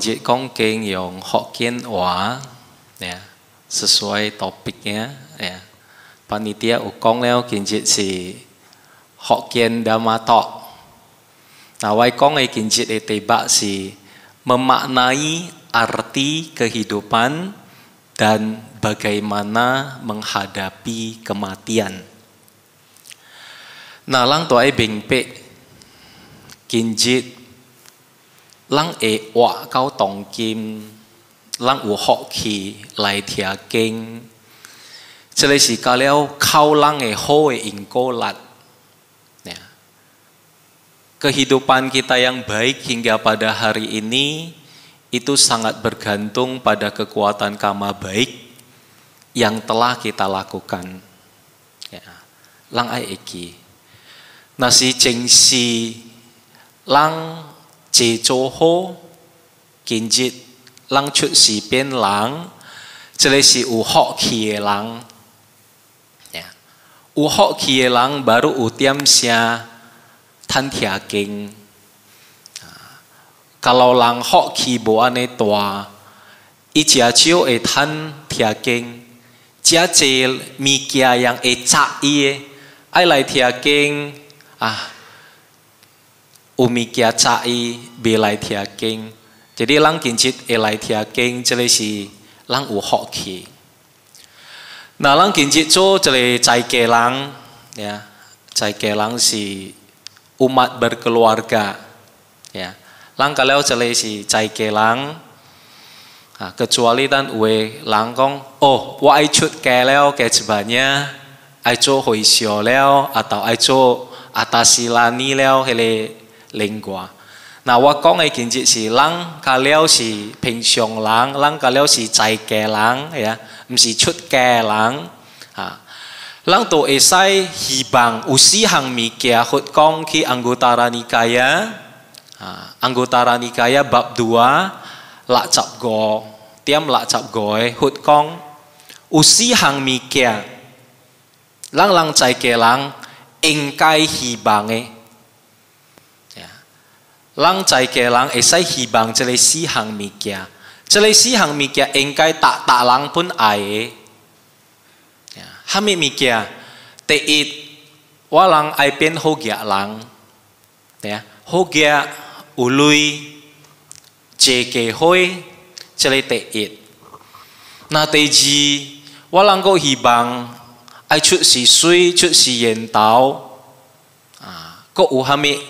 menjadikan keng yang hokkien wa ya sesuai topiknya ya panitia ukong leo kinjit si hokkien damato nah wai kong e kinjit e tebak si memaknai arti kehidupan dan bagaimana menghadapi kematian. Nah, lang tuai bingpe kinjit 咱会活到当今，咱有福气来听经，这个是加了靠咱的好的因果力。Kehidupan kita yang baik hingga pada hari ini itu sangat bergantung pada kekuatan karma baik yang telah kita lakukan. Ya. Lang ai eki, Nasi cengsi lang 侪做好今日人出世变人。即个是有福气的人，有福气的人，马如有点声能倚经，甲老人福气无安尼大。伊食少会能倚经，遮济物件也会扎伊的，爱来倚经。umi kia cai belai tia Jadi lang kincit elai tia king si lang u hok ki. Nah lang kincit cho jele cai ke lang ya cai ke lang si umat berkeluarga ya. Lang kalau jele si cai ke lang Nah, kecuali dan we langkong oh wa ai chut ke leo ke cebanya ai cho hoi leo atau ai cho atasi lani leo hele 另外呐我讲诶简直是人甲了是平常人人甲了是在家人诶啊毋是出家人啊咱都会使希望有四项物件佛讲去安古大拉尼家呀啊红哥大大你家呀百度啊六十五点六十五诶佛讲有四项物件咱人在家人应该希望诶人在嘅人会使希望即个四项物件，即个四项物件应该达达人本爱诶，虾物物件？第一，我人爱变好嘅人，对啊，好嘅有累，借机会，即个第一。那第二，我人够希望爱出是水，出是烟头，啊，各有虾物。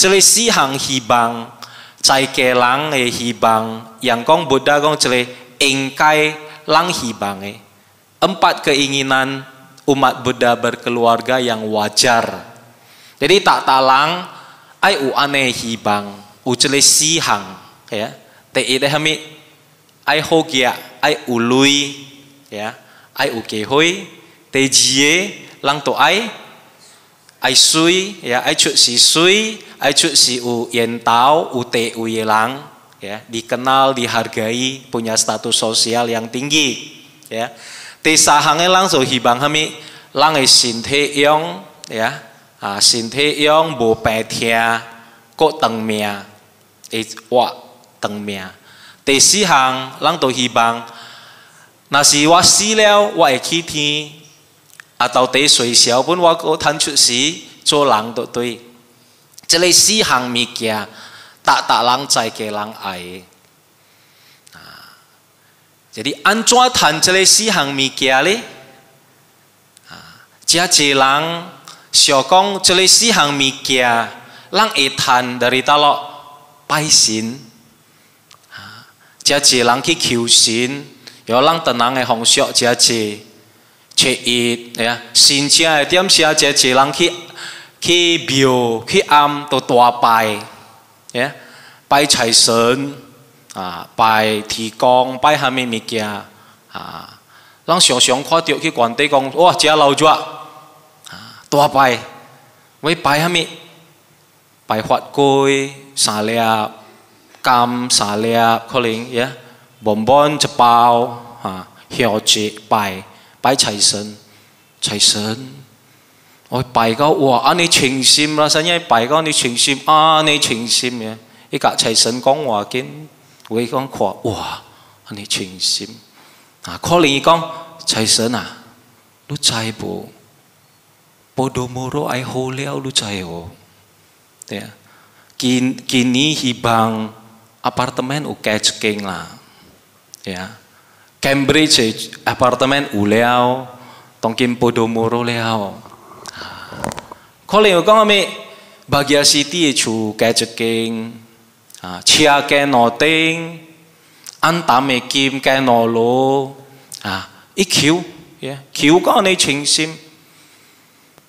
这里四项希望，在家人的希望，yang kong Buddha kong 这里应该人希望的 empat keinginan umat Buddha berkeluarga yang wajar. Jadi tak talang ai u ane hibang u cele si hang ya. Te ide hami ai hogia ai ului ya. Ai u ke hoi te jie lang to ai ai sui ya ai chu si sui ai chu si u yen tau u te u yelang ya dikenal dihargai punya status sosial yang tinggi ya te sahange lang so hibang hami lang ai sin te yong ya a sin te yong bo pe tia ko tang mia e wa tang mia te si hang lang to hibang nasi wa si leo wa e ki ti 啊！到底谁小本我個弹出时做人都对，即个四项物件大大人債嘅人爱啊！即啲安怎趁即个私行物件咧？啊！借借人小讲，即个私行物件，冷一談，大家攞派錢，借借人去求神，有冷等人的方式借借。七一，诶，呀，新正的点下，一个人去去庙去庵都大拜，诶，y 拜财神啊，拜天公，拜下面物件啊，咱常常看到去关帝讲，哇，遮老祖啊，啊，大拜，为拜下面，拜法龟、三粒甘、三粒，可能耶，文文一包啊，孝子拜。拜财神，财神，我拜个哇！啊，你全心啦，什嘢？拜个你全心，啊，你全心嘅。伊甲财神讲话紧，会讲话哇！阿你全心，啊！可能伊讲，财神啊，你在不 p 多 d o m 好了，o 在 y hole ay lu 财哦，呀，kin kin ni himbang apartment o catching lah，，Cambridge apartemen 有了，当今波多摩罗了。可能有讲咩？Bagia City 厝加一间啊，车加两顶，安达嘅金加两路啊，一求，求讲你诚心。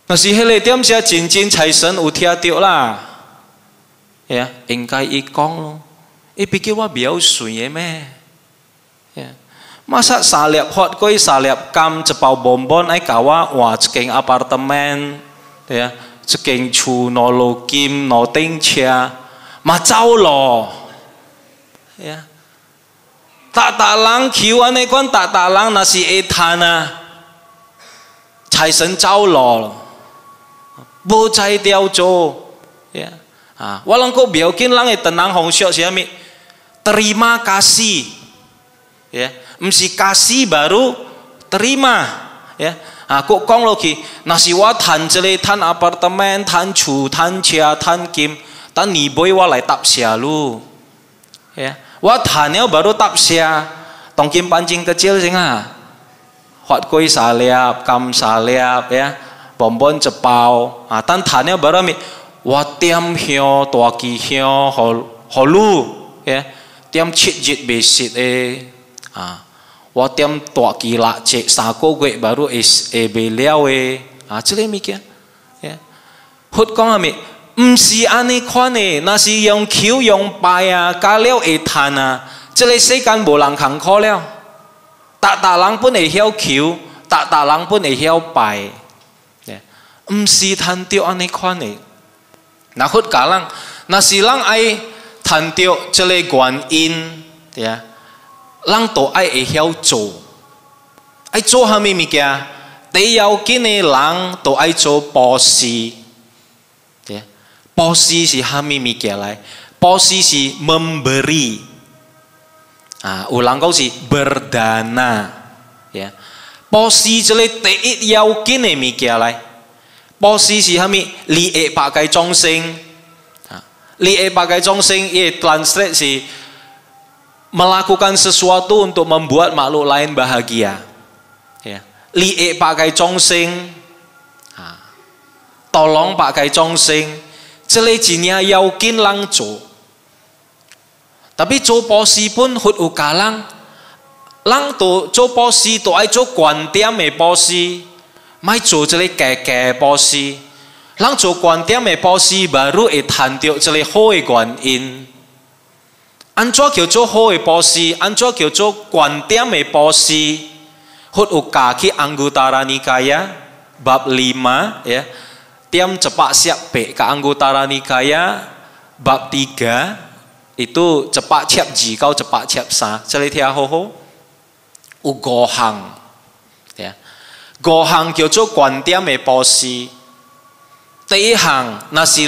但是迄个点些真正财神有听到啦，呀，应该伊讲咯，伊比叫我表顺嘅咩 Masa salep hot koi salep kam cepau bombon ai kawa wa ceking apartemen ya ceking chu no lo kim no ting chia cau lo ya tak lang kiu ane kon tak tak lang nasi etana cai sen cau lo bo cai diao jo ya ah walang ko biokin lang e tenang hong xiao siami terima kasih ya mesti kasih baru terima ya aku nah, kong lagi nasi wat tan jeli tan apartemen tan chu tan chia tan kim tan ni boy wa lai tap sia lu ya wa tan baru tap sia tong kim pancing kecil sing ha hot koi sa kam sa ya Bombon cepau à, nah, tan tan baru mi wa tiam hio tua ki hio hol holu ya tiam chit jit besit eh 啊！我点大几啦？三个月 b a 会 u S 了诶，啊，只个物件，Hutch 唔是安尼款诶，那是用求用拜啊，加了会赚啊，这个世间无人坎坷了，大大人本会晓求，大大人本会晓拜，唔是贪掉安尼款诶，那佛 u 人，那是人爱贪掉这个原因，呀。人都爱会晓做，爱做虾米物件？第一要紧嘅人都爱做博士，耶。博士是虾米物件来，博士是，memberi。啊，有人讲是 berdana，耶。博士之类第一要紧嘅物件来，博士是虾米？利害把该众生，哈，利害把该众生，伊嘅 translate 是。melakukan sesuatu untuk membuat makhluk lain bahagia. Ya. Li'e pakai congsing, tolong pakai congsing, celejinya yaukin lang co. Tapi co posi pun hut ukalang, lang to co posi to ai co kuan tiam me posi, mai co cele keke posi, lang co kuan tiam me posi baru e tan tio cele hoi kuan in. 安怎叫做好嘅波斯？安怎叫做观点嘅波斯？hut ukaki anggota nikaya bab 5 ya tiam cepat siap pe ke anggota nikaya bab 3 itu cepat siap ji kau cepat siap sa celi tia ho ho u gohang ya gohang 叫做观点嘅波斯第一行那是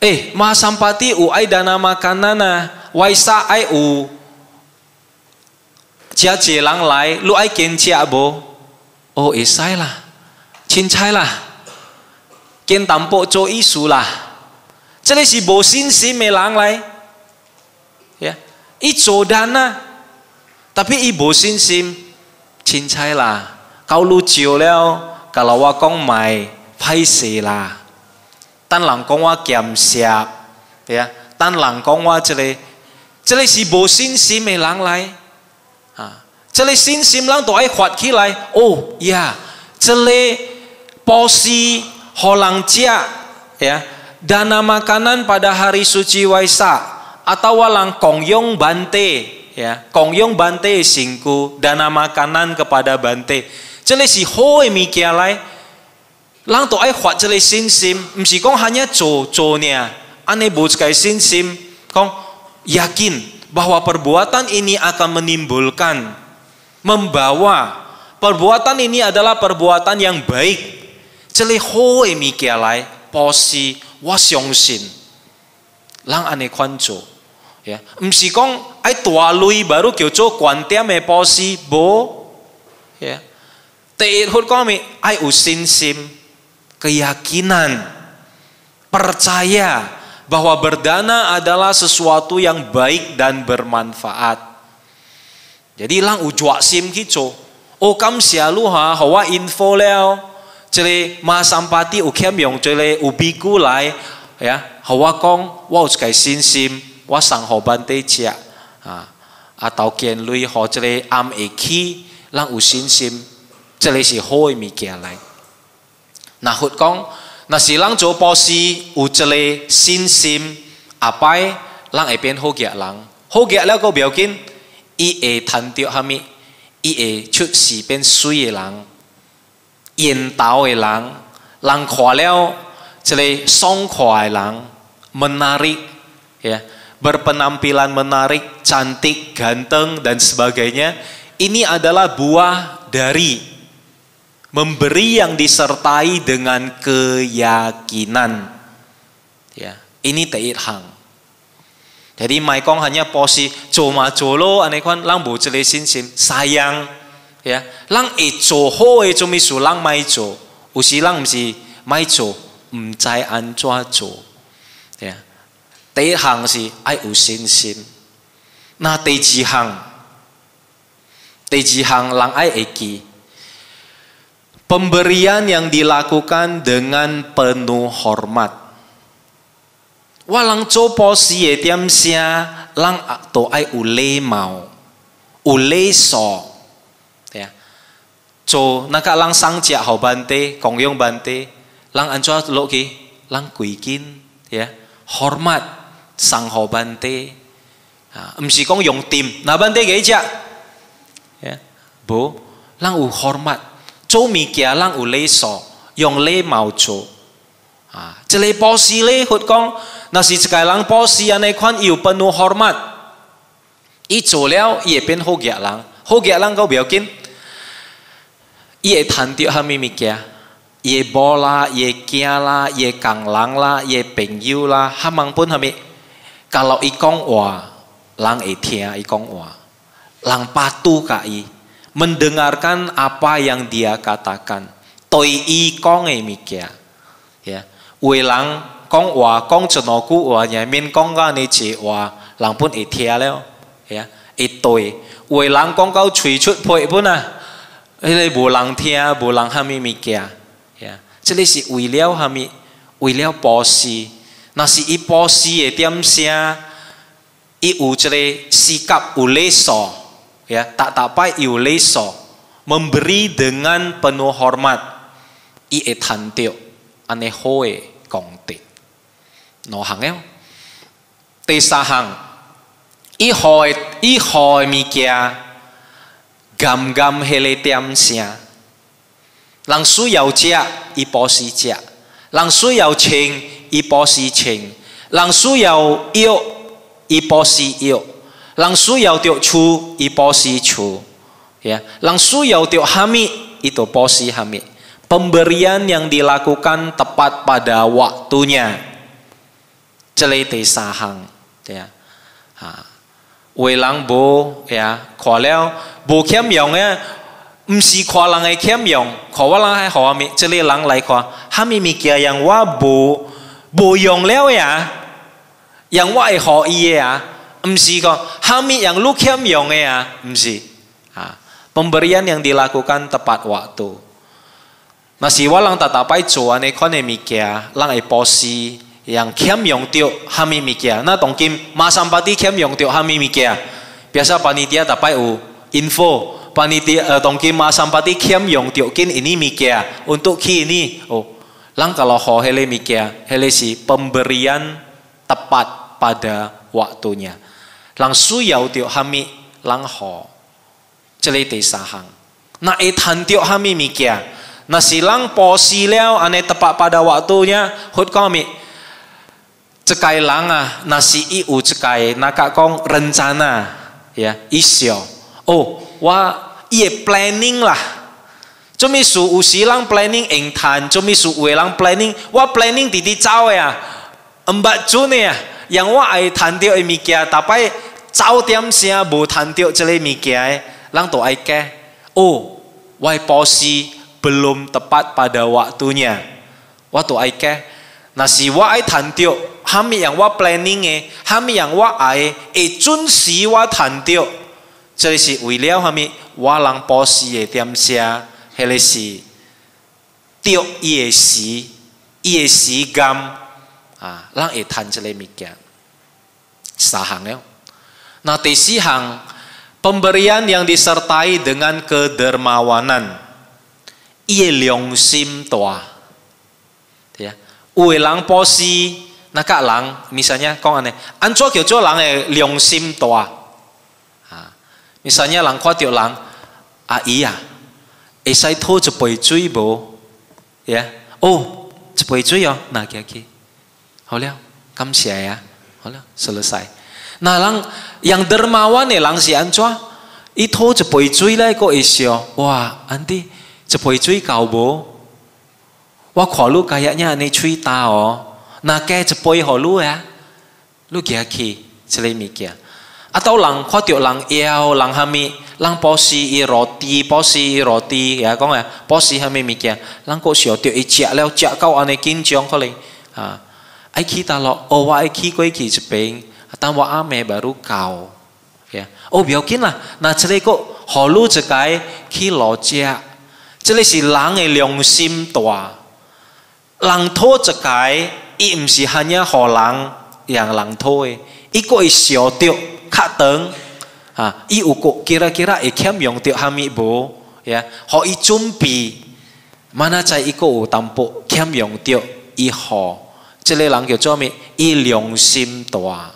Eh, sampati uai dana makanana, waisa ai u. Cia jie lang lai, lu ai ken cia bo. Oh, esai eh, lah. Cin cai lah. Ken tampok jo isu lah. Jadi si bo sin si me lai. Ya. I jo dana. Tapi i bo sin sim. Cin cai lah. Kau lu cio leo, kalau wa kong mai, pai si lah 等人讲我咸涩，呀，等人讲我这里，这里是无信心的人来，啊，这里信心人都爱发起来，哦呀，这里波斯荷人食，呀。dana makanan pada hari suci Waisak atau walang kongyong bante ya kongyong bante singku dana makanan kepada bante 这里是好 的物件来，人都爱发这个信心，唔是讲 hanya 做做呢，安尼无这个信心，讲 yakin bahwa perbuatan ini akan menimbulkan membawa perbuatan ini adalah perbuatan yang baik. 这里好的物件来，保持我相信，人安尼款做，呀，唔是讲爱大类 baru 叫做观点的保持，无，呀，第一，佢讲咩？爱有信心 keyakinan, percaya bahwa berdana adalah sesuatu yang baik dan bermanfaat. Jadi lang ujua sim kico. O oh, kam sialuha hawa info leo. cile ma sampati u kem yong cile ubi gulai ya hawa kong wau uskai sin sim wa sang hoban te cia. Atau kien lui ho cile am eki lang usin sim cile si hoi mi kia lai. 那佛讲，那是让做保师有这里信心，阿拜让会变好嘅人，好嘅了个表紧，伊会谈到虾米，伊会出事变水嘅人。引导的人，人看了这里爽快的人，menarik ya berpenampilan menarik, cantik, ganteng dan sebagainya. Ini adalah buah dari memberi yang disertai dengan keyakinan. Ya, ini teir hang. Jadi Maikong hanya posi cuma colo anehkan kan lang bu jelesin sim sayang ya lang eco ho eco misu lang maico usi lang msi maico mcai an cua co ya tei hang si ai usin sim na tei ji hang tei ji hang lang ai eki Pemberian yang dilakukan dengan penuh hormat. Walang copo siye tiam sia lang to ai ule mau. Ule so. Ya. Co naka lang sang cia hau bante, kong yong bante, lang anco lo ki, lang kuikin, ya. Hormat sang hau bante. À, kong yong tim, na bante cia. Ya. Bo, lang u hormat 做物件人有礼数，用礼貌做啊！这类婆媳类，何讲，那是一个人婆媳，那款又不怒，不敬。伊做了，会变好家人，好家人你不要紧。会团体虾米件，伊会婆啦，会惊啦，会家人啦，会朋友啦，哈们，本哈米，卡洛伊讲话，人会听伊讲话，人巴肚甲伊。mendengarkan apa yang dia katakan. Toi i konge mikya, ya. We lang kong wa kong cenaku wa ya min kongga ni cie wa lampun etia le, ya. Etoi. We lang kong kau cie chu pei puna, helei bo lan tia, bo lan hami mikya, ya. 此里是为了什么？为了博士。那是一博士的点声，一有一个性格有内涵。ya tak tapai iuleso memberi dengan penuh hormat i etantio anehoe kongte no hangel ya. te sahang i hoe i hoe mikia gam gam hele tiam sia langsu yau jia i posi si jia lang i posi si ching lang i posi si io lang su yao tiok chu i po si chu ya lang su yao tiok hami itu po si hami pemberian yang dilakukan tepat pada waktunya celete sahang ya ha 为人无呀，看了无欠用嘅，唔是看人嘅欠用，看我人系何咪？这里人来看，哈咪物件样我无 boyong leo ya yang wa ai ho iye hami yang lu kiam yong ya Ha. Pemberian yang dilakukan tepat waktu. masih walang tatapai cuan ekonomi mikia, lang eposi yang kiam yong tiok hami mikia. Nah tongkim masampati kiam yong tiok hami mikia. Biasa panitia tapai u info panitia uh, eh, tongkim masampati kiam yong tio kin ini mikia untuk kini. Oh, lang kalau ho hele mikia, hele si pemberian tepat pada waktunya sahang 人需要着虾米，人互即个第三项。那会趁着虾米物件，那是人布施了，安尼 tepat pada waktunya, hut kami. Cekai langa, nasi iu cekai, naka kong rencana, ya, isyo. Oh, wah, iya planning lah. Cumi su usilang planning engtan, cumi su uelang planning, wah planning titi cawe ya, embat cune ya, yang wah ai tan dia emikia, tapi 早点点无趁谈即这物件的，人头爱加哦，我诶 belum tepat pada waktunya，what to I k 我谈掉，哈咪样我 planning 呢，哈咪样我哎，会准时我谈到。这里是为了哈咪，我人 o s s 诶点下，迄个是，伊夜时，伊诶时间，啊，咱会趁即个物件，三行了？Nah, 第四项 pemberian yang disertai dengan kedermawanan ia liang sim tua ya uwe lang posi naka lang misalnya kong ane anco kyo jo lang e liang sim tua misalnya lang kwa tio lang a iya e sai to je boi chui bo ya oh je boi chui yo na kia ki 好了感谢呀好了 selesai 那人养德玛湾的人是安怎？伊吐一杯水来阁会想，哇，安得一杯水够无？我看汝家己安尼喙焦哦，若加一杯互汝的，汝加去，即个物件。啊，到人看到人枵，人虾米，人保时而乐之，保时伊乐之，会晓讲诶，保时而乐物件，人阁想着伊食了，食到安尼紧张，可能，啊，爱去倒落，哦，我爱去过去一边。Tawakame baru kau, ya. Oh, biokin lah. Nah, cili kok holu cai kilo cia, cili si langi 良心大。人讨一个，伊唔是汉影好人，让人讨的，伊个会烧着，卡疼。啊，伊有够，kira-kira e 欠用掉 hami bo, ya. 或伊准备，mana cai 伊个有淡薄欠用掉，伊好，这类人叫做咩？伊良心大。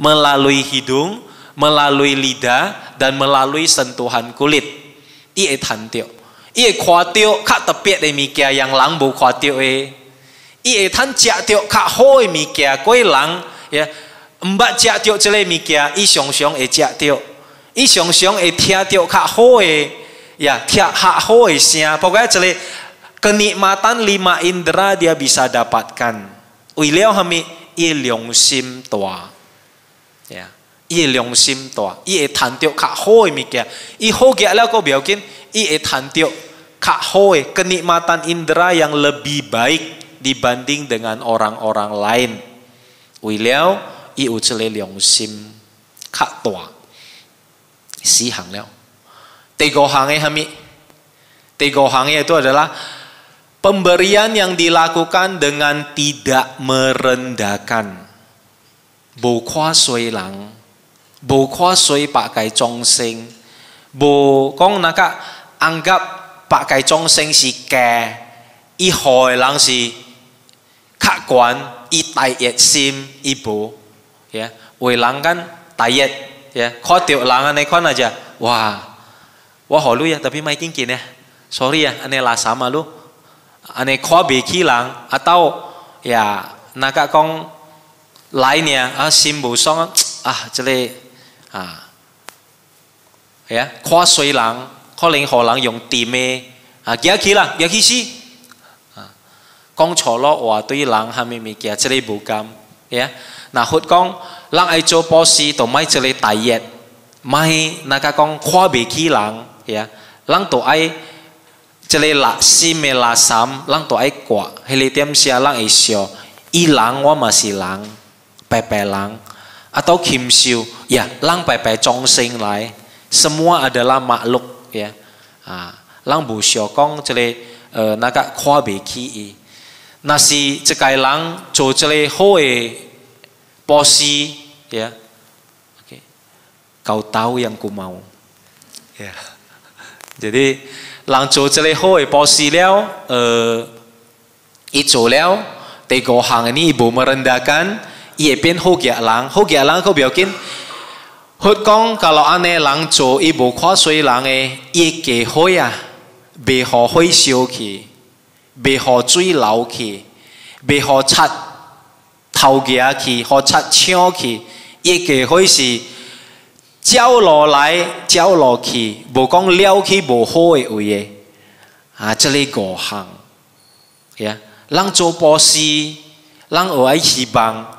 melalui hidung, melalui lidah, dan melalui sentuhan kulit. Ia tan tio. Ie kwa tio ka tepiat de mikia yang lang bu kwa tio e. Ia tan jia tio ka hoi e mikia koi lang ya. Mbak jia tio cele e mikia i xiong xiong e jia tio. I xiong xiong e tia tio ka hoi e, ya tia ha hoi sia. Pokoknya cele kenikmatan lima indera dia bisa dapatkan. Uiliao hami i liong sim tua. 呀，伊良心大，伊会谈到较好的物件，伊好嘅了个不要紧。ia tantiok kak hoe kenikmatan indera yang lebih baik dibanding dengan orang-orang lain. William i ucele liang sim kak tua. Si hang liao. Tiga hang hami. Tiga hang itu adalah pemberian yang dilakukan dengan tidak merendahkan. 无看衰人，无看衰八界众生，无讲那个安吉八界众生是假，伊害嘅人是客观，伊大热心伊无，耶，为人咁大热，耶，人嘅呢款哇，我好累啊，特别唔系惊惊 s o r r y 啊卢，呢个可人，啊者，呀，那个讲。来年啊，心无爽 啊！这里啊，系啊，看水人，可能荷人用地咩啊？几起啦？几起死啊？讲错了话，对人下面物件，这里无甘，系啊。那佛讲，人爱做波士，同埋这里大业，咪那讲看被起人，系啊？人著爱这里啦，心咪啦，s 人著爱跨迄个点 i 人会笑，伊人我嘛是人。Pepe Lang atau kimsiu ya lang Pepe chong sing lai semua adalah makhluk ya ah, lang bu xiao kong jele uh, e, naga kwa be ki i nasi cekai lang jo jele hoe posi ya oke okay. kau tahu yang ku mau ya jadi lang jo jele hoe posi liao uh, i jo liao go hang ini bu merendahkan 伊会变好嘅人，好嘅人，可不要紧。佛讲，甲老安尼人做，伊无看衰人诶，伊气火啊，未互火烧去，未互水流去，未互贼偷家去，互贼抢去，伊气火是浇落来，浇落去，无讲了去无好诶位诶。啊，即个五行，呀，人做好事，人有爱希望。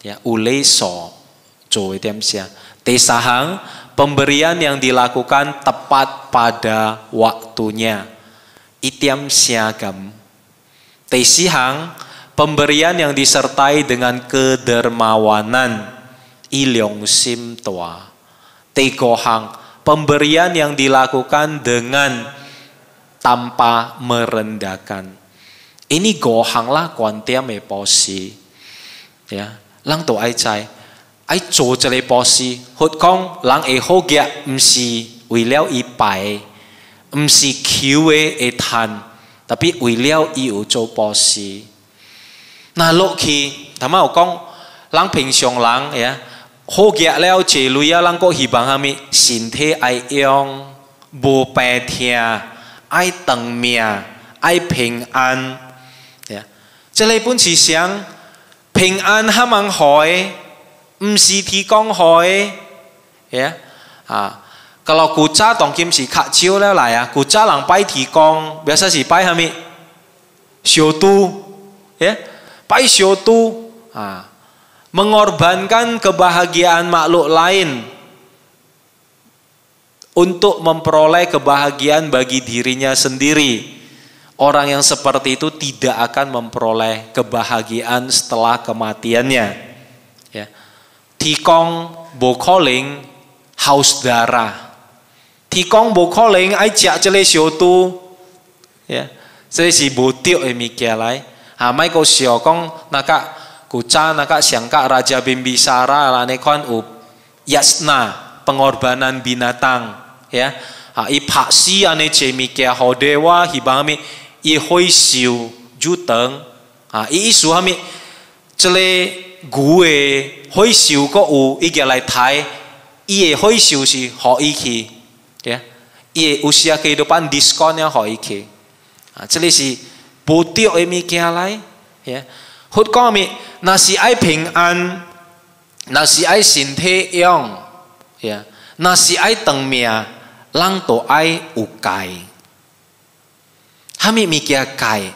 ya uleso jo ya tesahang pemberian yang dilakukan tepat pada waktunya itiam siagam tesihang pemberian yang disertai dengan kedermawanan ilyong sim toa tegohang pemberian yang dilakukan dengan tanpa merendahkan ini gohang lah kuantia meposi ya 人都爱在，爱做这类博士。佛讲，人会好杰，唔是为了伊白，唔是求诶而趁，特别为了伊有做博士。那落去，头埋有讲，人平常人呀，好杰了，借镭啊，人国希望阿物，身体爱用，无病痛，爱长命，爱平安，呀，这类本事想。平安哈蛮好诶，唔是提供好诶。呀，啊，kalau 古早当今是较少了来啊，古早人拜提供，表示是拜下面小都，呀，拜小都啊。mengorbankan kebahagiaan makhluk lain untuk memperoleh kebahagiaan bagi dirinya sendiri. Orang yang seperti itu tidak akan memperoleh kebahagiaan setelah kematiannya. Ya. Tikong bokoling haus darah. Tikong bokoling ai jia jele xiu tu. Ya. Zhe si bu tiu e eh, mi kia lai. Ha mai ko xiao kong naka kuca naka siangka raja bimbisara lane kon up. Yasna pengorbanan binatang ya. Ha ipaksi ane cemi hodewa hibami 一挥手就等啊！伊意思啥物？即个牛的挥手，佮有伊个来台，伊个挥手是互伊去，对啊，伊有时啊，可以办 discount 呢，互伊去啊！即个是无贴会物件来，对啊。何况物，若是爱平安，若是爱身体养，对啊，若是爱长命，人都爱有盖。hami mikia kai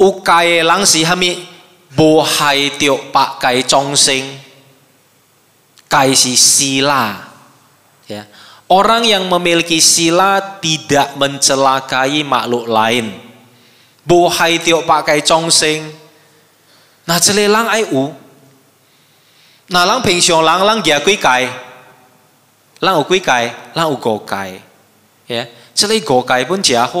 u kai lang si hami bo hai tiok pak kai chong sing kai si sila ya orang yang memiliki sila tidak mencelakai makhluk lain bo hai tiok pak kai chong sing Nah lang ai u nah lang ping siong lang lang gia kui kai lang u kui kai lang u go kai ya chele go kai pun jia ho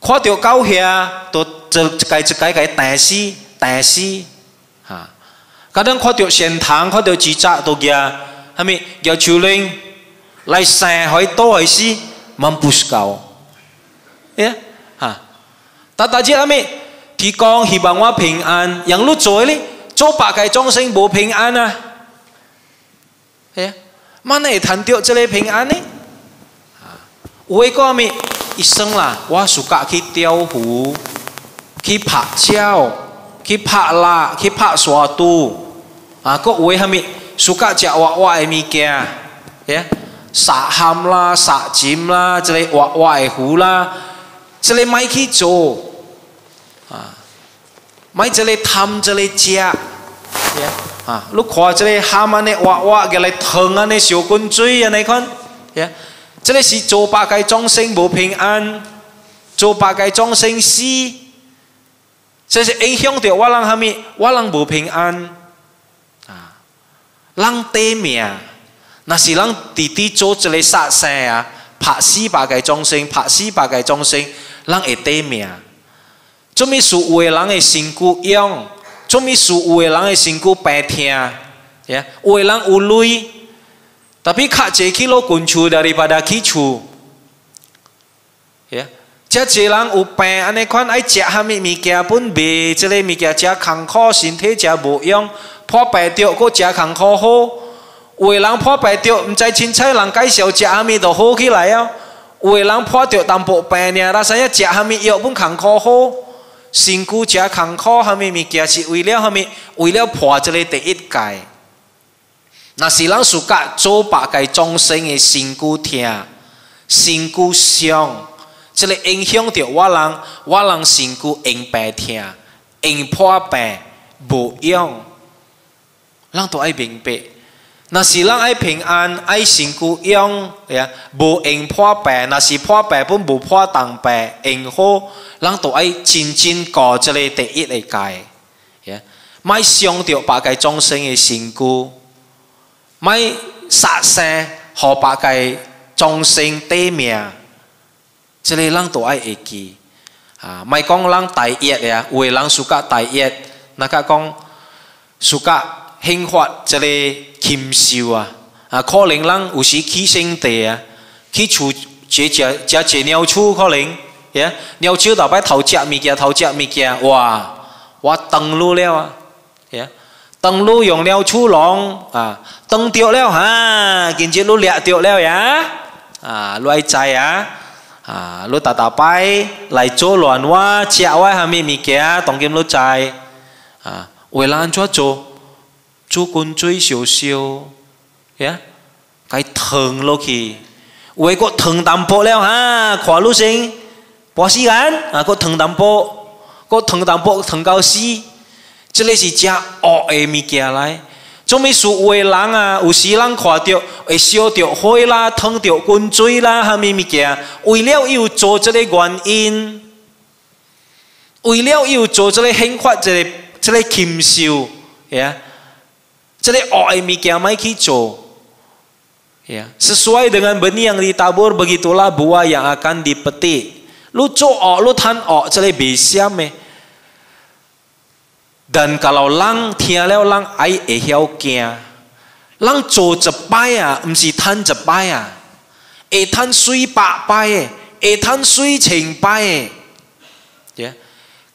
看到狗下都一介、一介、介打死打死，哈，噶咱看到仙堂、看到住宅都叫，阿弥叫主灵来上海多害死，不是狗，耶，哈，大大姐阿弥，提供希望我平安，让禄做呢，做八开众生不平安啊。耶，曼内谈掉这类平安呢，阿弥。一生啦，我暑假去钓鱼，去拍照，去拍啦，去拍所都，啊，国喂下面暑假食娃娃诶物件，呀，撒喊啦，撒金啦，之类娃娃壶啦，之类买去做啊，买之类淘之类夹，啊，你看之类下满诶娃娃，拿来烫啊，尼烧滚水啊，你看，这里是做八戒，终生无平安；做八戒，终生死。这是影响着我人下面，我人无平安啊，人短命，那是人弟弟做这里杀生啊，拍死八戒众生，拍死八戒众生，人会短命。做咩事有个人会身躯痒？做咩事有个人会身躯白疼？呀，有个人有累。tapi kak ceki lo kunchu daripada kichu, ya cak ceng upeng ane kuan aje hami mija pun beli zile mija jah kancu, sntet jah moh yong, pakeh dho gu jah kancu ho, wae lang pakeh dho, ngan cingcai lang gaiso jah hami dho ho kira yo, wae lang pakeh dho deng bo pakeh niang, la sian jah hami yopun kancu ho, sntet jah kancu hami mija, 是为了 hami, 为了破 zile 第一界。若是咱受个做把该众生的身躯疼、身躯伤，即个影响着我人、我人身躯因病疼、因破病无用，咱都爱明白，若是咱爱平安、爱身躯用，呀，无因破病。若是破病本无破当病，因好，咱都爱真真过即个第一个界，呀，莫伤着把该众生的身躯。卖杀生和别个众生地命，这个人都爱会记啊卖讲人大约的啊有的人输甲大约那个讲输甲兴发这个禽兽啊啊可能人有时起性地啊起厝坐着食者鸟鼠可能吓鸟鼠就摆偷食物件偷食物件哇我登录了啊吓当路用了粗朗，啊！当掉了今見住路掉了呀，啊！路愛踩呀，啊！路打打拜，来粗乱哇，吃哇！哈咪咪嘅，当今攞在啊！了安怎做，做滚嘴少少，呀？该吞落去，會個吞淡薄了哈，看啲先，冇时间啊！個淡薄，破，個吞淡薄，吞夠屎。这个是正恶的物件来，做咩说话人啊？有时人看到会烧着火啦、烫着滚水啦，哈咪物件。为了有做这个原因，为了有做这个引发这个这个情兽，呀，这个恶的物件咪去做，呀。所以，等个蕃尼将哩打落，贝吉托啦，蕃尼将阿堪哩劈地，你做恶，你贪恶，这个咪写咩？但，Kalau lang telal lang ai e xiao jeng, lang zuo zepai ya, ngusir tan zepai ya, e tan sui pa zepai, e tan sui cheng zepai, ya,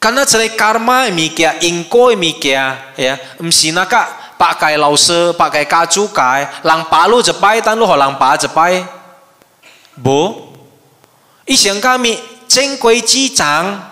karena zai karma e mitem, inggu e mitem, ya, ngusir naga pa kai laosu, pa kai kacukai, lang pa lu zepai, tan lu ho lang pa zepai, bo, i xiang kai mi jingguo zhi zhang.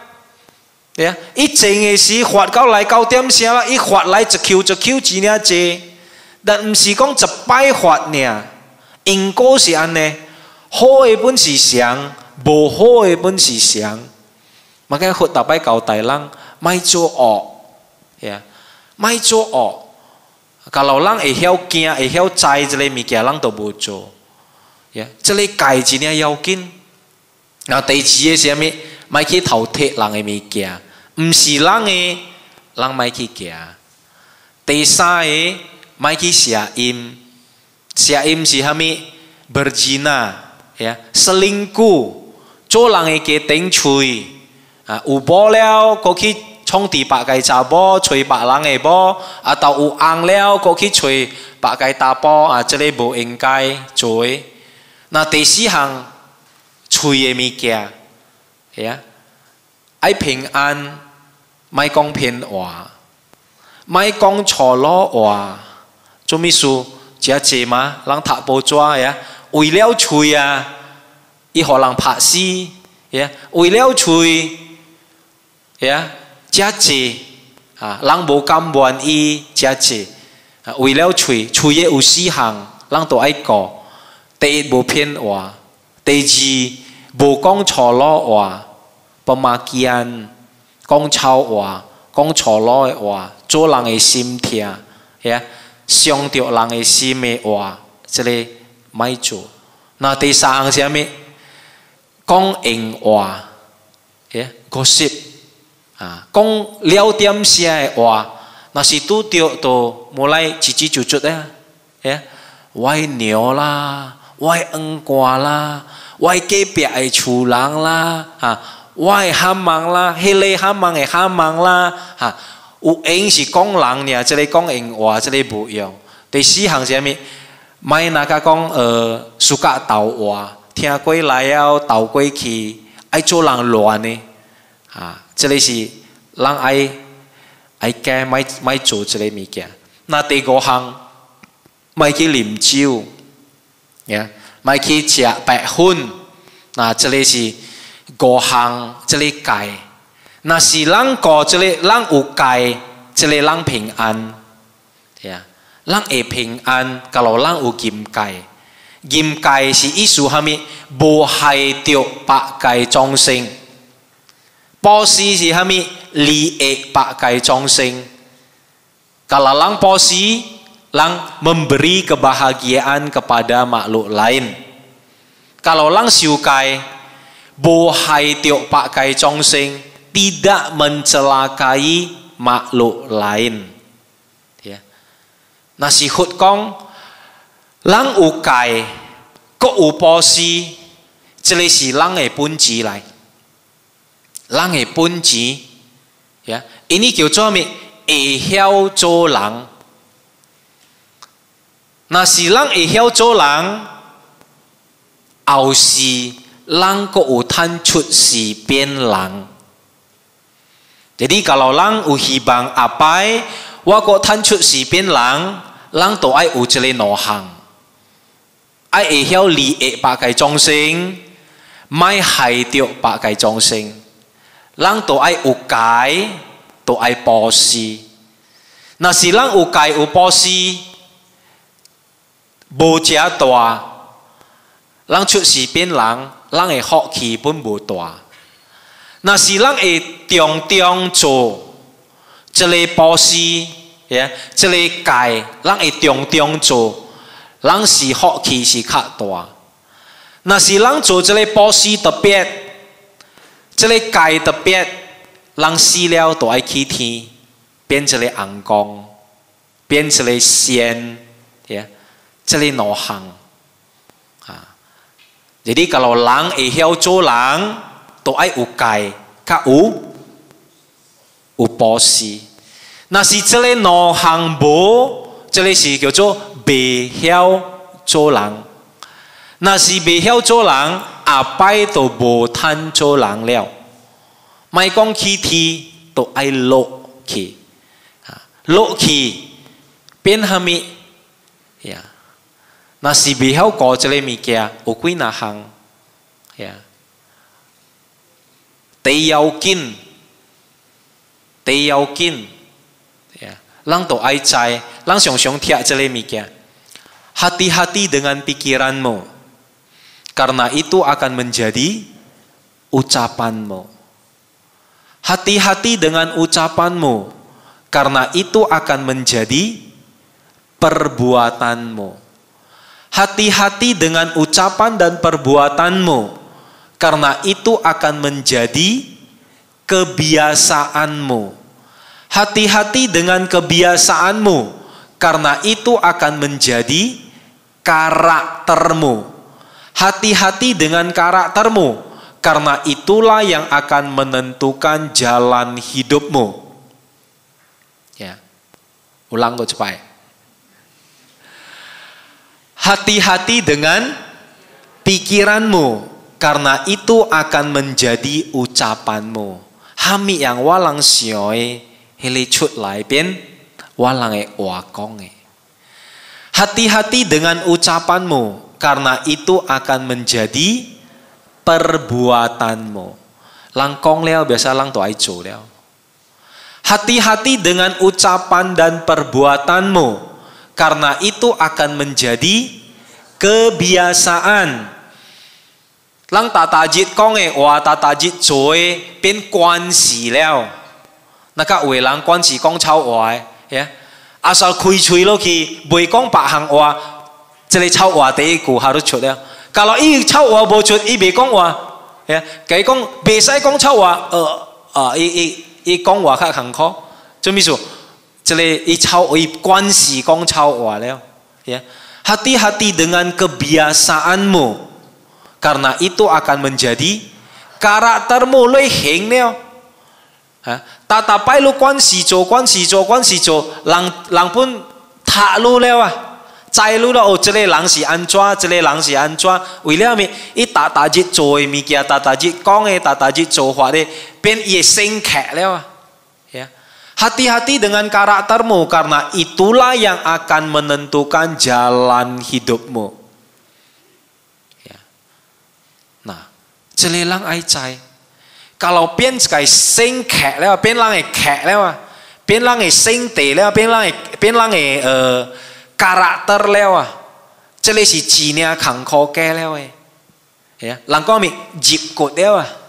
对呀，一整的时发到来九点声伊发来一 Q 一 Q 几领济，但毋是讲一摆发尔，因果是安尼，好的本是祥，无好的本是祥。莫甲伊发逐摆交代人，莫做恶，呀，莫做恶，甲老人会晓惊，会晓知即个物件，咱都无做，呀，即个改一领要紧。然后第二个是啥物？唔去偷贴人嘅物件，唔是人嘅，人唔去行。第三个唔去下阴，下阴是虾米？i n 啊，呀，色狼。做人嘅嘅，庭吹啊，有煲了，过去创第八个查某吹别人嘅某，啊，到有红了，过去吹八个查甫。啊，这个不应该做。那第四项吹嘅物件。系啊，爱平安，卖讲偏话，卖讲错路话，做咩事？姐姐嘛，人偷婆抓呀。为了钱啊，伊可人拍死。呀，为了钱，呀，姐姐啊，人无甘愿意姐姐。啊，为了钱，钱也有四项，人都爱讲。第一无偏话，第二。无讲错路话，不骂人，讲臭话，讲错路的话，做人的心痛，吓，伤着人的心。的话，这里莫做。那第三项是虾米？讲硬话，吓，g o 啊，讲了点些话，那是拄着都无来，自己做诶。的，吓，歪牛啦，歪黄瓜啦。我隔壁的厝人啦，哈！我诶，瞎忙啦，迄个瞎忙诶，瞎忙啦，哈！有闲是讲人呢，这里讲闲话这里无用。第四项是啥物？莫那个讲呃暑假倒话，听过来幺倒过去，爱做人乱呢，啊，这里是人爱爱该莫莫做这类物件。那第五项，莫去啉酒，呀？买去食白粉，那这里是各行里业，那是人个？这里人有盖？这里人平安？呀，啷会平安？噶老人有金盖？金盖是意思哈咪无系着百盖众生，波斯是哈咪利益百盖众生，噶老人波斯？lang memberi kebahagiaan kepada makhluk lain. Kalau lang siukai, bohai tiok pakai congsing, tidak mencelakai makhluk lain. Ya. Nasihut kong, lang ukai, ke uposi, celisi lang e punci lai. Lang e punci, ya. Ini kyo cuami, e eh, hiao zho lang, 若是咱会晓做人，后是人阁有趁出是变人。第二，甲老人有希望后摆我阁趁出是变人，咱都爱有一个两项，爱会晓利益百家众生，莫害着百家众生，咱都爱有解，都爱布施。若是咱有解有布施。无遮大，咱出世变人，咱的福气本无大。若是咱会重重做，即个波斯，吓，这个界，咱会重重做，咱是福气是较大。若是咱做即个波斯特别，即个界特别，人死了都爱去天，变一个红光，变一个仙，这里孬行，啊！所以，Kalau Lang 做人，都爱有盖、有屋、有保险。那是这里孬行无，这里是叫做被教做人。那是被教做人，阿爸都无摊做人了，卖光起梯，都爱落起，落起变虾米呀？落去啊，落去变虾米呀？ 那是未晓过这个物件，有几哪项？呀，第要紧，第要紧，呀，咱都爱知，咱常常听这个物件。Hati-hati dengan pikiranmu, karena itu akan menjadi ucapanmu. Hati-hati dengan ucapanmu, karena itu akan menjadi perbuatanmu. Hati-hati dengan ucapan dan perbuatanmu, karena itu akan menjadi kebiasaanmu. Hati-hati dengan kebiasaanmu, karena itu akan menjadi karaktermu. Hati-hati dengan karaktermu, karena itulah yang akan menentukan jalan hidupmu. Ya. Ulang gue cepat. Hati-hati dengan pikiranmu, karena itu akan menjadi ucapanmu. Hami yang walang sioi, hilicut lai bin, walang e wakonge. Hati-hati dengan ucapanmu, karena itu akan menjadi perbuatanmu. Langkong leo biasa lang tuai cu leo. Hati-hati dengan ucapan dan perbuatanmu, 因为，它会成为习惯。lang ta tajit konge, wat a tajit c o y bin guan si leo, na ka h u l a n guan si g u n g chou a i he ya. a s h o kui cui lu qi, wei g u n g ba han huai, e li chou a i de i k u hao du chuo le. g a la yi chou a i o chuo, i wei g n g h a i e ya. gei g u n g wei si guang chou a i er, ah n g h a ka heng ku. z h mi shu. 这里一抄一关系讲抄话了ya hati-hati dengan kebiasaanmu karena itu akan menjadi karaktermu lu heng了哈tatapai lu 关系做关系做关系做人人本塔路了啊知路了哦这里人是安怎这里人是安怎为了咩伊大大日做的物件大大日讲的大大日做法的变也性格了啊 Hati-hati dengan karaktermu karena itulah yang akan menentukan jalan hidupmu. Ya. Nah, ai aicai. Kalau pian skai sing kek lewa, pian lang kek lewa, pian lang sing te lewa, pian lang pian lang e eh, karakter lewa. Cele si cinia kang koke lewa. Ya, lang kami jikut lewa.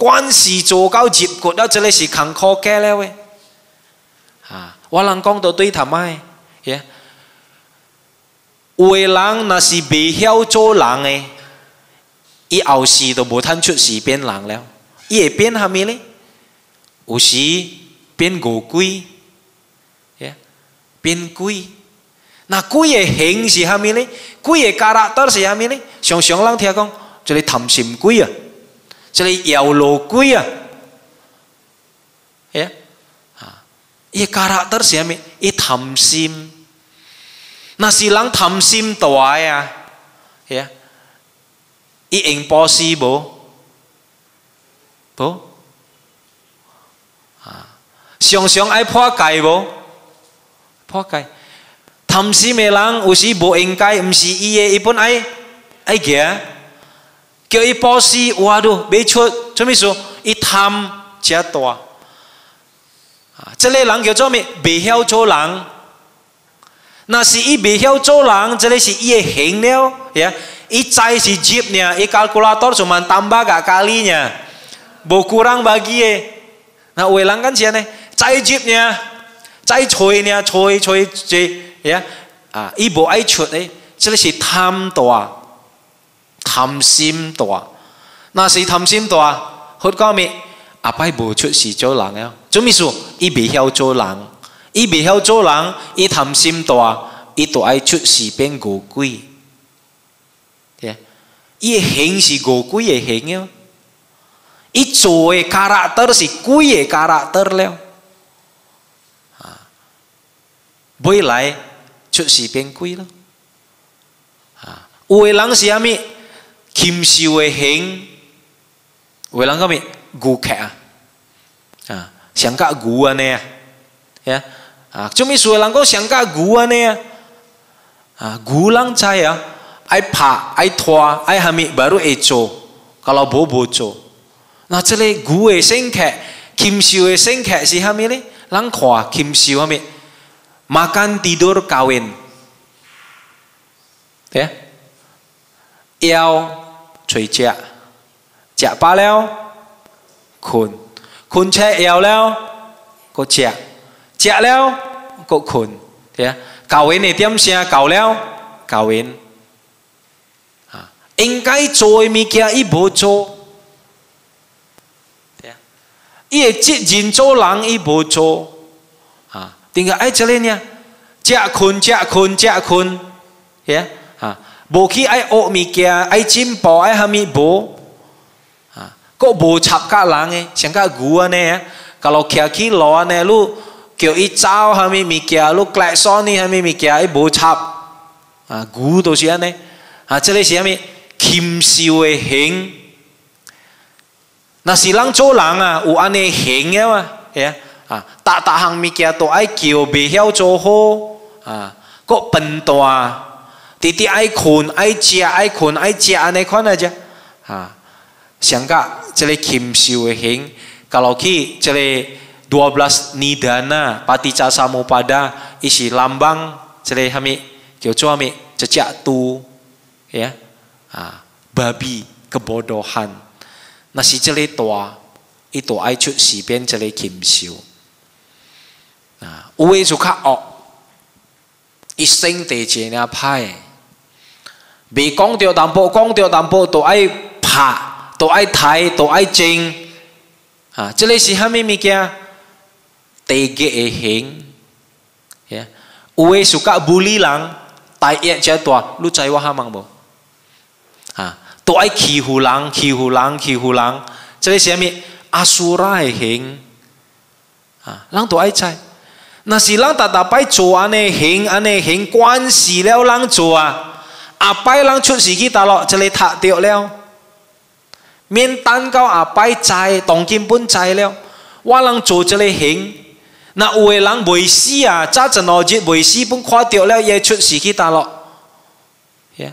关系做到结果到这里是坎坷嘅了喂，啊！我能讲到对头咩？有嘅人那是未晓做人诶，佢后事都冇趁出事变人了，佢会变哈米咧？有时变恶鬼，变鬼，那鬼嘅形是哈米咧？鬼嘅 c h a 是哈米咧？常常人听讲就系贪心鬼啊！这个妖魔鬼啊，呀，啊，伊个 character 是咩？伊贪心，那是人贪心得来呀，呀，伊唔 possible，啵？啊，常常爱破戒无，破戒，贪心的人有时无应该，唔是伊诶，伊本爱爱嘅。叫伊波斯哇都未出，做咩事？伊贪遮大啊，这类人叫做咩？未晓做人。那是伊未晓做人，这个是伊横了，呀！伊知是借呢，伊 calculator 做满三百个咖喱呢，无够量把几个。那会人干啥呢？在借呢，在揣呢，揣揣揣，呀！啊，伊无爱出呢，这个是贪大。贪心大，那是贪心大，好讲咩？阿伯无出世做人啊，做咩事？伊未晓做人，伊未晓做人，伊贪心大，伊著爱出世变恶鬼，耶！伊行是恶鬼诶，行哟，伊做诶，c h a 是鬼诶，c h a 了，啊，未来出世变鬼咯，啊，有诶人是阿咩？Kim Siwe Heng Wei lang kami gu ka. Ah, siang ka gua ne ya. Ya. Ah, cumi suwe lang ko siang ka gua ne ya. Ah, gu lang caya. Ai pa, ai tua, ai hami baru eco. Kalau bo boco. Nah, cile gu e sing ke Kim Siwe sing ke si hami le. Lang kwa Kim Siwe hami. Makan tidur kawin. Ya. Yao chơi chạ chạ ba leo khôn khôn chạ eo leo có chạ chạ leo có khôn thế cào in này tiêm xe cào leo cào in à, anh cái chơi mi kia ít bố chơi ý chỉ nhìn cho lắng ý bố à tiếng cái ai chơi nha chả khôn chả khôn chả khôn yeah 无去爱学物件，爱进步爱虾米无，啊，搁无插卡人诶，像甲牛安尼，啊，甲如骑去路安尼，路叫伊走虾米物件，路刮说呢虾米物件，伊无插，啊，牛都是安尼，啊，这个是安尼禽兽诶形。那是咱做人啊？有安尼形诶嘛，呀，啊，逐逐项物件都爱叫未晓做好，啊，搁笨惰。直直爱困爱食爱困爱食安尼款啊啫啊，想甲这里禽兽的形，kalau去这里。12 nidana patija samupada isi lambang cele hami kyo cho hami cecak tu ya ah, babi kebodohan na si cele toa itu ai chút si biên cele kim siu à uwe su kha o i sinh 未讲到淡薄，讲到淡薄，都爱拍，都爱睇，都爱整。啊！即个是米物件？T.G.E.H. 呀？我而家蘇卡不離狼，睇大幾多條，你猜話係乜嘢啊！都爱欺负人，欺负人，欺负人。即係咩？阿蘇拉行。啊！撚都愛猜，嗱時撚沓沓擺做安尼行，安尼行，是事了撚做啊！阿伯，人出事去大陆，这里塌掉了，面蛋糕阿伯拆，钢筋本拆了，我人做这里行？那有的人未死啊，早一两日未死，本垮掉了也出事去大陆。呀，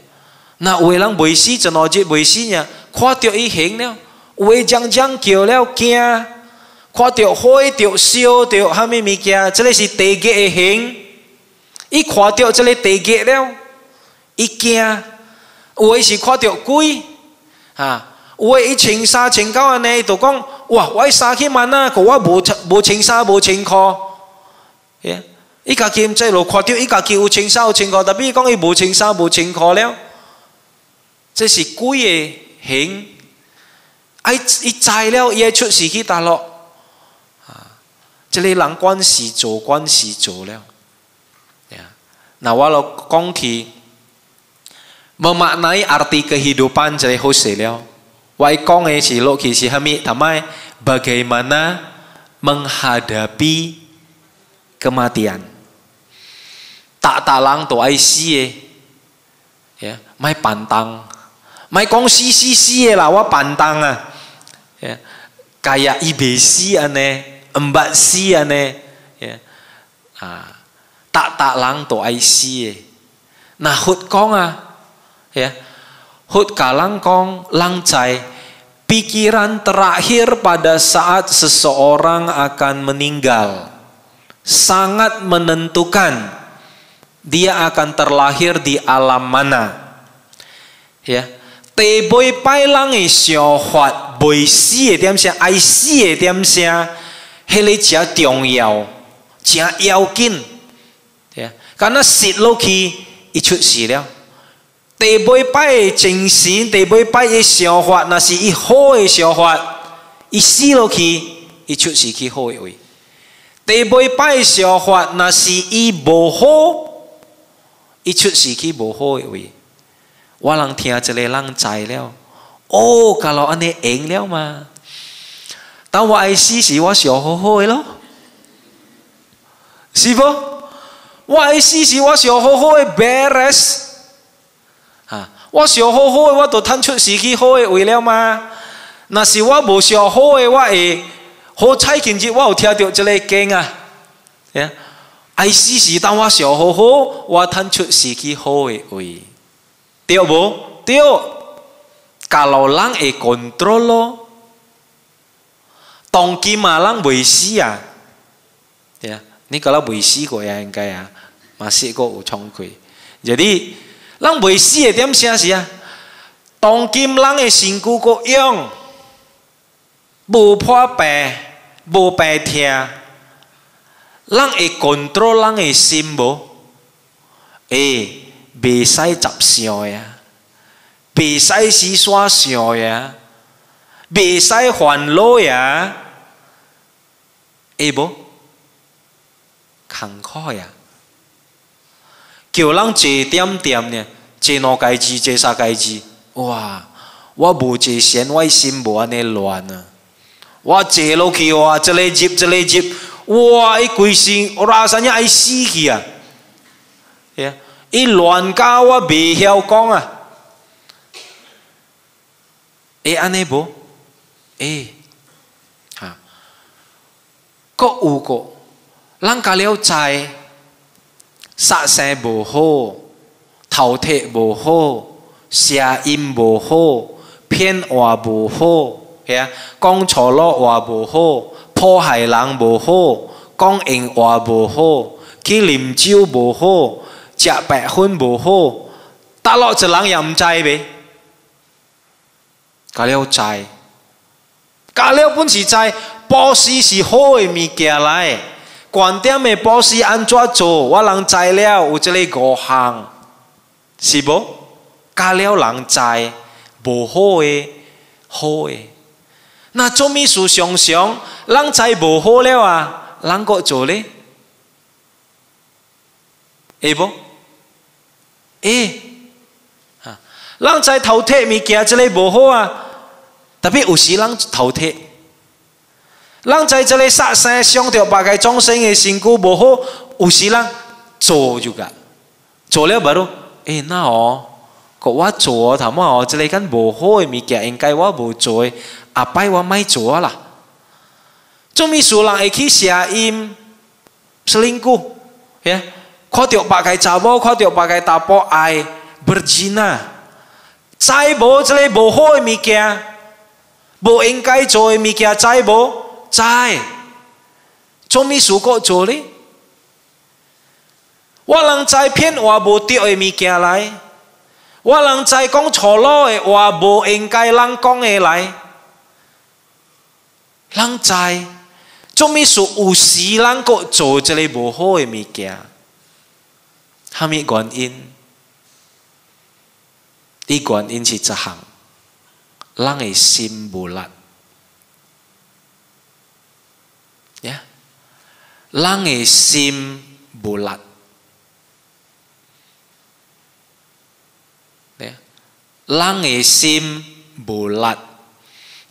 那有的人未死，一两日未死呀，垮掉一行了，有诶将将叫了惊，垮掉火着烧着喊物物件。这里是地基的行，一垮掉这里地基了。伊惊有诶是看着鬼啊有诶伊穿衫穿到安尼就讲哇我迄衫去万达互我无穿无穿衫无穿裤伊家己毋知著看着伊家己有穿衫有穿裤特别伊讲伊无穿衫无穿裤了这是鬼诶形啊伊伊知了伊会出世去倒落啊即个人管事做管事做了诶若我著讲起 memaknai arti kehidupan jadi husiliau. Ya. Wai konge si lo si hami tamai bagaimana menghadapi kematian. Tak talang to ai si e, ya, mai pantang. Mai kong si si si e lah wa pantang ah. Ya. Kayak ibesi ane, embak si ane. Ya. Ah, tak talang to ai si. E. Nah hut kong ah ya hut kalangkong langcai pikiran terakhir pada saat seseorang akan meninggal sangat menentukan dia akan terlahir di alam mana ya teboy pai lang e xiao huat boy si e diam xia ai si e diam xia he le jia tiong yao jia yao kin ya karena sit lo ki i chu si liao 第八摆诶精神，第八摆诶想法，若是伊好诶想法，伊死落去，伊就是去好诶位。第八摆想法，若是伊无好，伊就是去无好诶位。我人听一个人知了，哦，噶老安尼赢了吗？当我爱死时，我想好好诶咯，是无？我爱死时，我想好好诶，别惹事。我想好好的，我都叹出时机好嘅位了吗？那是我无想好的，我会好彩。今日我有听到一个经啊，呀，爱死死，当我笑好好，我叹出时机好嘅位，对无？对？卡拉郎，你 control 咯，当今嘛，人未死呀？你可能未死过呀，应该啊，冇死过，惭愧，所以。咱未死的点啥是啊？当今咱的身躯够勇，无破病，无病痛，咱会控制咱的心无？会未使杂想呀，未使思散想呀，未使烦恼呀，会无？坎坷呀！叫人坐点点呢，坐两间子，坐三间子，哇！我无坐闲，我心无安尼乱啊！我坐落去哇，这里接，这里接，哇！伊规身我阿啥物爱死去啊！伊乱搞，我未晓讲啊！会安尼无？诶，哈！购有个，人家了在。杀生无好，头铁无好，声音无好，骗话无好，吓，讲错路话无好，迫害人无好，讲闲话无好，去啉酒无好，食白粉无好，打落一人也毋知呗，该了知，该了本是知，波斯是好诶物件来。观点的波险安怎做？我人知了，有即个五行，是无？加了人知，无好诶，好诶。那做秘书想想，人知无好了啊，啷个做咧？会无？诶，啊，人知头铁物件，即个无好啊，特别有时人头铁。人在这里杀生，上，想着别个众生的身故无好，有时人做就较做了。未如诶，那哦，给我做头么？哦，这里敢无好的物件，应该我无做，也拜我卖做啊啦，做美事人会去声音说恁久，看到别个查某，看到别个达波爱，不忍啊。再无即个无好的物件，无应该做的物件，再无。在，做咩事过做呢？我人在骗我无对个物件来；我人在讲错路的话，无应该人讲的来。人在，做咩事有时人过做这类无好个物件？哈咪原因？第个原因是一行？人个心无力。lange sim bulat. Ya. Lange sim bolat.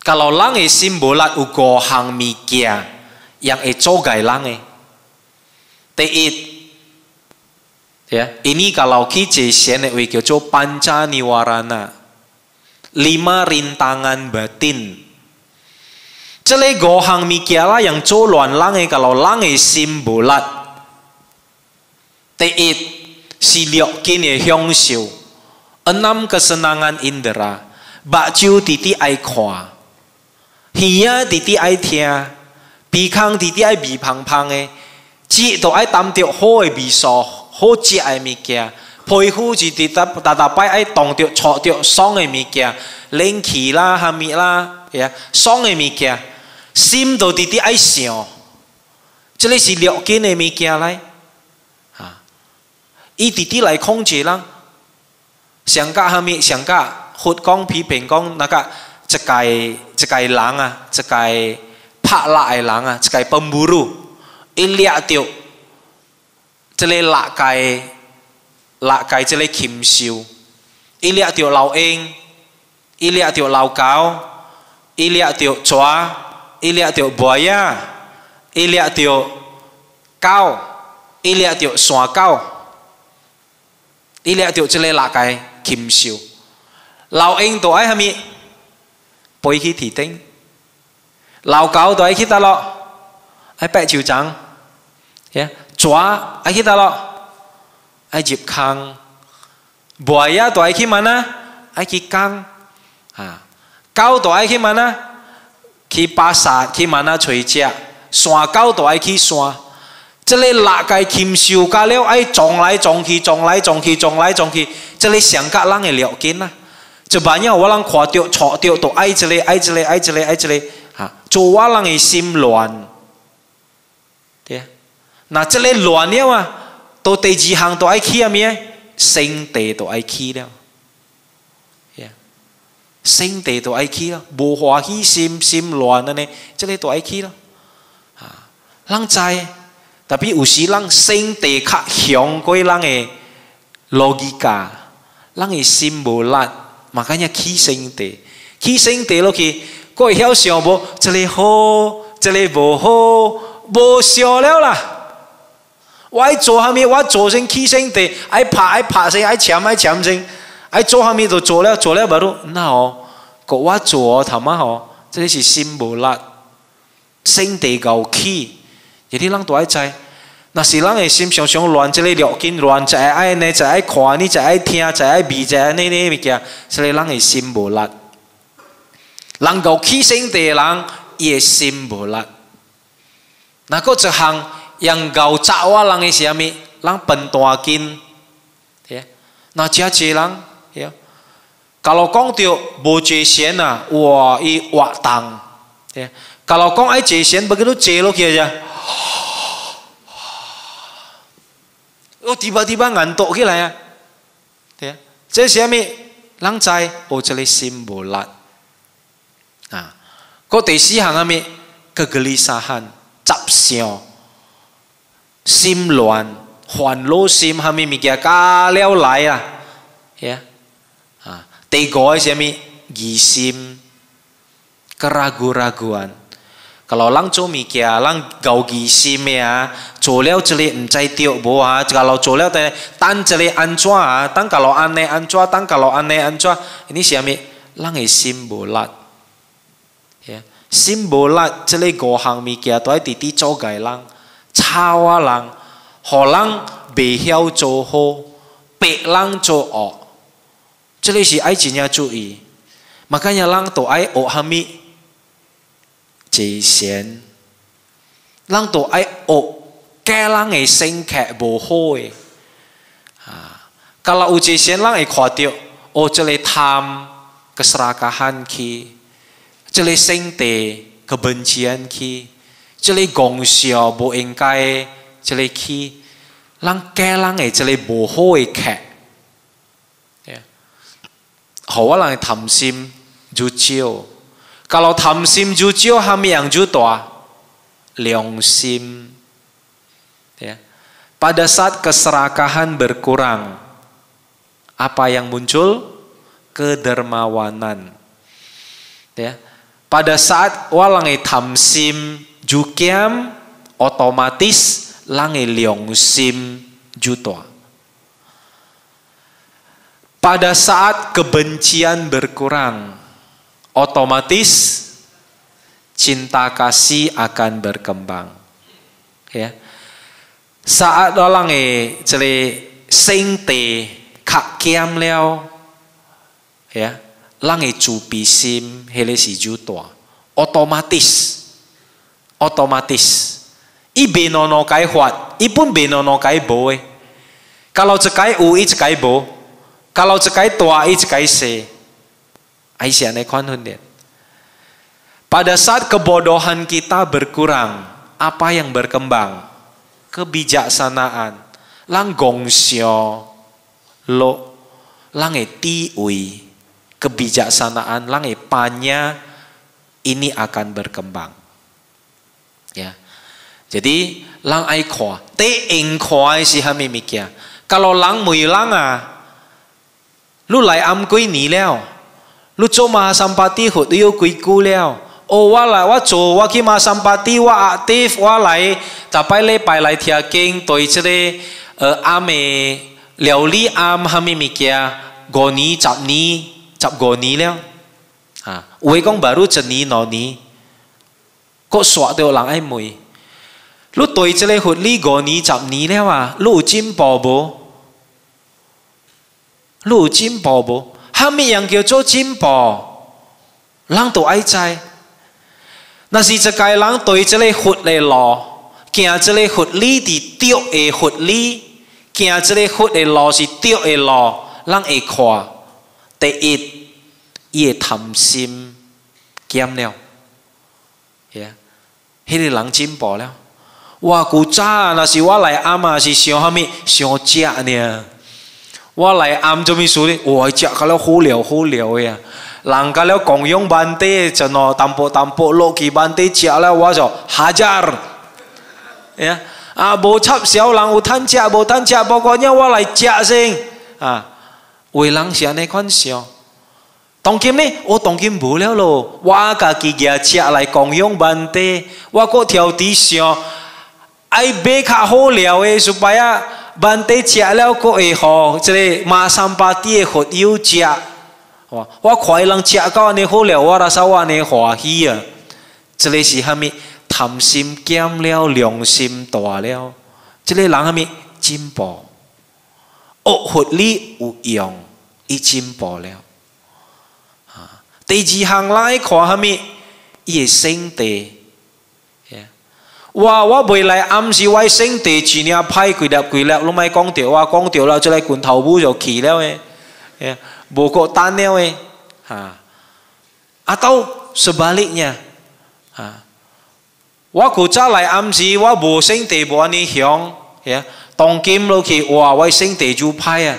Kalau lange sim bulat ugo hang mikia yang ecogai lange. Teit. Ya, ini kalau kije siene wikyo panca niwarana. Lima rintangan batin 这咧五行物件啦，让做乱人嘅，甲老人的心不圓，睇起，視力見嘢清楚，六個樂趣因五啦，目睭弟弟爱看，耳呀弟弟爱听，鼻腔弟弟爱鼻胖胖的，嘴都爱担着好的味素，好食的物件，皮肤就係搭搭搭摆爱凍著、錯著爽的物件，冷气啦、哈密啦，呀，爽的物件。心就直直爱想，即个是劣根的物件来，啊，伊直直来控制人，上加哈物？上加佛讲批评讲，那个一届一届人啊，一届拍垃的人啊，一届捕捕奴，伊掠着，即系掠开，掠界即个禽兽，伊掠着老鹰，伊掠着老狗，伊掠着蛇。伊掠着博雅，伊掠着狗，伊掠着山狗，伊掠着即个垃圾禽兽。老鹰躲在下面，飞去天顶；老狗躲在起打咯，爱拍旧掌。呀，蛇爱去倒咯，爱入坑。博雅躲在起么呢？爱去坑。啊，狗躲在起么呢？去巴山，去嘛那找食，山高都爱去山。这里拉个禽兽，加了爱撞来撞去，撞来撞去，撞来撞去。这里想个啷个了结呐？就万一我人看到、躁到，都爱这里，爱这里，爱这里，爱这里，吓！就我人会心乱，对啊，那这里乱了啊，到第二行都爱去啊咩？圣地都爱去了。心地都爱起咯，无欢喜心心乱安呢，这里都爱起咯。啊，人知，特别有时人心地较强过人嘅逻辑家，人嘅心无力，嘛，讲呢起心地，起心地落去，佢会晓想无，这里好，这里无好，无想了啦。我爱做下面，我做先起心地，爱拍爱拍先，爱抢爱抢声。爱做下面就做了，做了无系那吼，互我做哦，头先哦，即是心无力，心地够欺，啲人都爱知，若是人的心常常乱，即个撩紧，乱在爱呢，在爱看，呢在爱听，在爱味，在尼呢物件，所以人会心无力，人够气心地，人亦心无力，若嗰一项又够差我，人是啥物？人笨大根，系，嗱即人。Ya. Kalau kong tio bo jie xian na wo yi wa tang. Ya. Kalau kong ai jie xian begitu jie lo kia aja. Oh tiba-tiba ngantuk gila ya. Ya. Jie xian mi lang cai o jie li sim bo lat. Nah. Kau di sihang kegelisahan, cap sio, sim luan, huan lo sim hami ka leo lai ya. Ya. Tego ya mi gisim keragu-raguan. Kalau lang mi kia ya, lang gau gisim ya, leo celi encai tiok boa. Kalau coleo leo tan celi ancua, tan kalau ane ancua, tan kalau ane ancua. Ini mi lang simbolat. Ya, simbolat celi gohang mi kia ya. tuai titi gai lang, cawa lang, holang behiau coho, pek lang coo. 这里是爱情要注意，嘛，看人人都爱恶哈米，借钱，人都爱恶，怪人的性格不好诶。啊，假有借些人会夸张，哦，这里贪，个苛求憨气，这里生气，刻本钱气，这里讲笑不应该，这里气，人个人的这里不好的气。人嘅这里无好嘅剧，好我人贪心就少。Kalau tamsim jujur kami yang juta Leong sim ya. Pada saat keserakahan berkurang Apa yang muncul? Kedermawanan ya. Pada saat walangi tamsim jukiam Otomatis langi leong sim juta Pada saat kebencian berkurang, otomatis cinta kasih akan berkembang. Ya. Saat dolang e cele sing te kak kiam leo, ya, lang e cupi sim hele si juto, otomatis, otomatis. I benono kai huat, i pun benono kai boe. Kalau cekai u, i cekai boe kalau cekai tua i cekai se. Aisyah naik hunden. Pada saat kebodohan kita berkurang, apa yang berkembang? Kebijaksanaan. Lang gongsio lo lange ui kebijaksanaan lange panya ini akan berkembang. Ya. Jadi lang ai kwa, te ing kwa si mikia. Kalau lang mui langa, 你来安归尼了，你做嘛三八地活都有归故了。哦，我来，我做，我去马三八地，我阿弟，我来，大概礼拜来天经对这个呃阿妹料理阿妈咪咪家过年，十年，十五年了，啊，我讲不如十年、两年，够爽的人爱问。妹，你对这个活哩五年十年了啊，你有进步无？有进步，虾米样叫做进步？人都爱知。若是一家人对即个佛的路，行即个佛理的对的佛理，行即个佛的路是对的路，人会看。第一，伊嘅贪心减了，吓，迄个人进步了。哇，古早若是我来阿嘛，是想虾米想食呢？我嚟啱咗啲事，我食嗰了好料好料嘅，人家了共享班底就淡薄淡薄落去班底食了，我就嚇炸，呀啊无插人有趁食无趁食，无管嘅我来食先，啊，衞人安尼款想。当今呢我当今无了咯，我家己嘢车来共享班底，我嗰條底想，爱买较好料嘅，小白啊！问题吃了过会好，这个马三八的活油吃，哇！我快人吃够安尼好了，我来我安尼欢喜啊！这里是虾物？贪心减了，良心大了，这个人虾物？进步？恶福利有用，已进步了啊！第二行来看物？伊的深地。哇！我未来暗时，我身体几年派几粒几粒，拢莫讲掉，我讲掉了，就来滚头母就去了诶，诶，无够单了诶，哈、啊，atau s e b 啊，我古早来暗时，我无身体无安尼响，诶、啊，当今落去，哇！我身体就歹啊，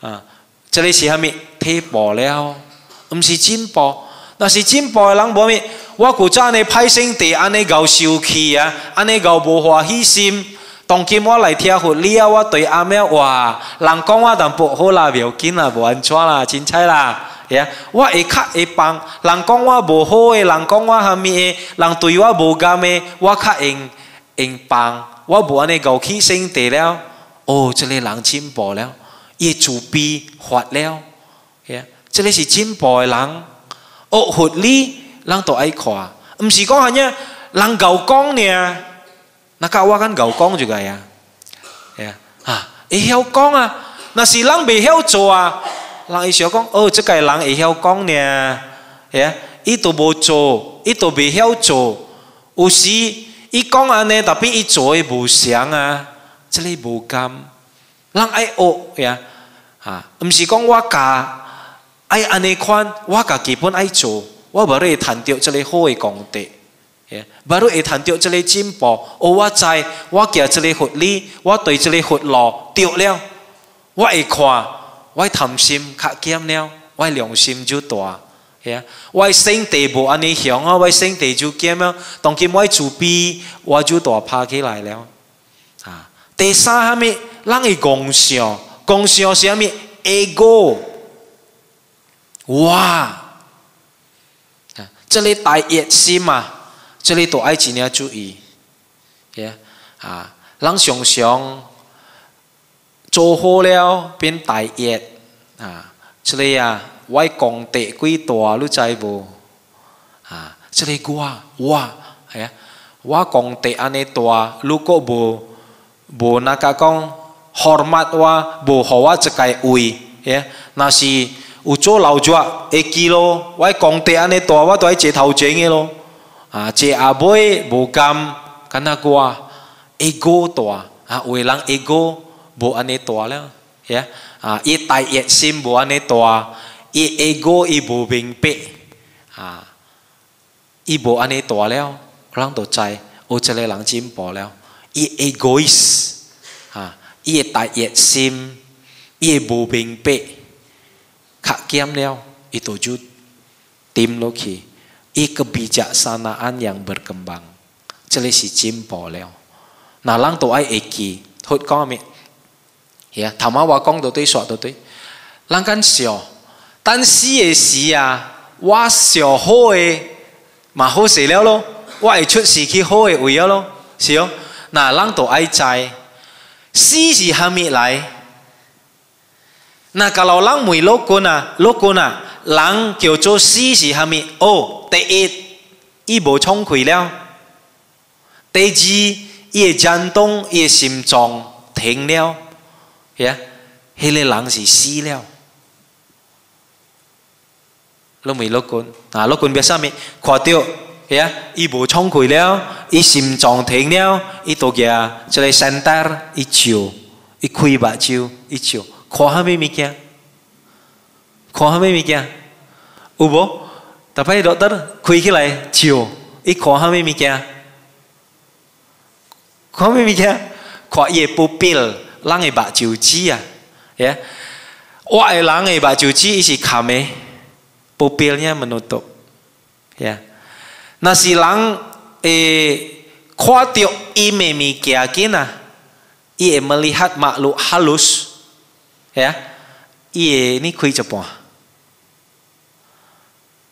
啊，这里是虾米体薄了，毋是进步，若是进步诶人无咩。我古早呢，歹性地，安尼够生气啊，安尼够无欢喜心。当今我来听佛理啊，我对阿妹话，人讲我淡不好啦，袂要紧啦，无安全啦，凊彩啦，吓。我会较会帮人讲我无好诶，人讲我虾米诶，人对我无感的，我较用用帮，我无安尼够气性地了。哦，这里人进步了，伊自卑发了，吓，这里是进步的人，恶佛理。人就爱看，毋是讲安尼。人交讲尔，若佮我敢交讲就该啊，会晓讲啊。若是人袂晓做啊，人伊是讲哦，即个人会晓讲尔，伊都无做，伊都袂晓做。有时伊讲安尼，特别伊做诶无像啊，即个无甘人爱学啊，毋是讲我教。爱安尼款，我家基本爱做。我无你会趁着即个好诶功德吓无你会趁着即个进步哦我知我行即个佛理，我对即个佛路着了我会看我诶贪心较减了我诶良心就大吓我诶性地无安尼雄啊我诶性地就减了，当今我诶自卑我就大拍起来了第三啥物人会讲啥讲啥啥物会讲哇这里大野心嘛，这里都爱情你注意，耶啊，人常常做好了变大业，啊，这里呀外公爹几多，你知不？啊，这里我我，呀，我公爹安尼大，如果无无那个讲，好话我，无好我一个位，耶，那是。有做老作，会记咯。我工地安尼大，我都爱坐头前诶咯。啊，坐阿妹、无甘，咁呐个，会高大。啊，有个人会高，无安尼大了，呀。啊，越大越心，无安尼大，越高，伊无明白。啊，伊无安尼大了，人都知，有这个人进步了。伊越高，啊，越大越心，伊无明白。卡减了，伊都就顶落去。一个比较萨那安样不跟帮，这里是进步了。那人都爱会记，会讲咪？呀，头毛话讲得对，说得对。人敢笑，但是也是啊，我小好诶，嘛好死了咯。我会出事去好诶位了咯，是哦。那人都爱在，死是还没来。那，卡老人没落军啊，落军啊，人叫做死是虾米？哦，第一，伊无冲开了；第二，伊震动，伊心脏停了，吓，迄个人是死了。落没落军啊，落军变虾米？看着吓，伊无冲开了，伊心脏停了，伊都叫，就来生大，伊笑，伊开目睭，伊笑。 과함이 mikya 과함이 mikya ubo tapi dokter kui kila lai chiu i 과함이 mikya 과함이 mikya kwa ye pupil, pil lang ba chiu chi ya ya wa ai e lang ba chiu chi isi kame pupilnya menutup ya nasi lang, eh kwa tio ime mikya kina ia e melihat makhluk halus ya ie ini kui cepua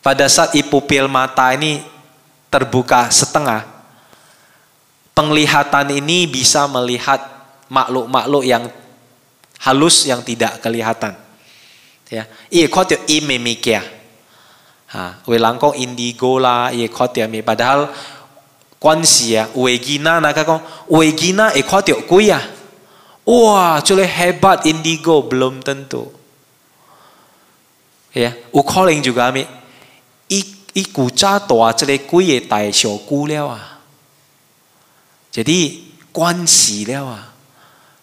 pada saat i pupil mata ini terbuka setengah penglihatan ini bisa melihat makhluk-makhluk yang halus yang tidak kelihatan ya ie kuatio ime mikia Ha, we lang indigo la ye khotia mi padahal 关系啊，维吉娜那个讲维吉娜会看到鬼啊， 哇，这个黑大，Indigo，belum tentu，ya，u calling 一股早大，这个几个大小姑了啊，这里关事了啊，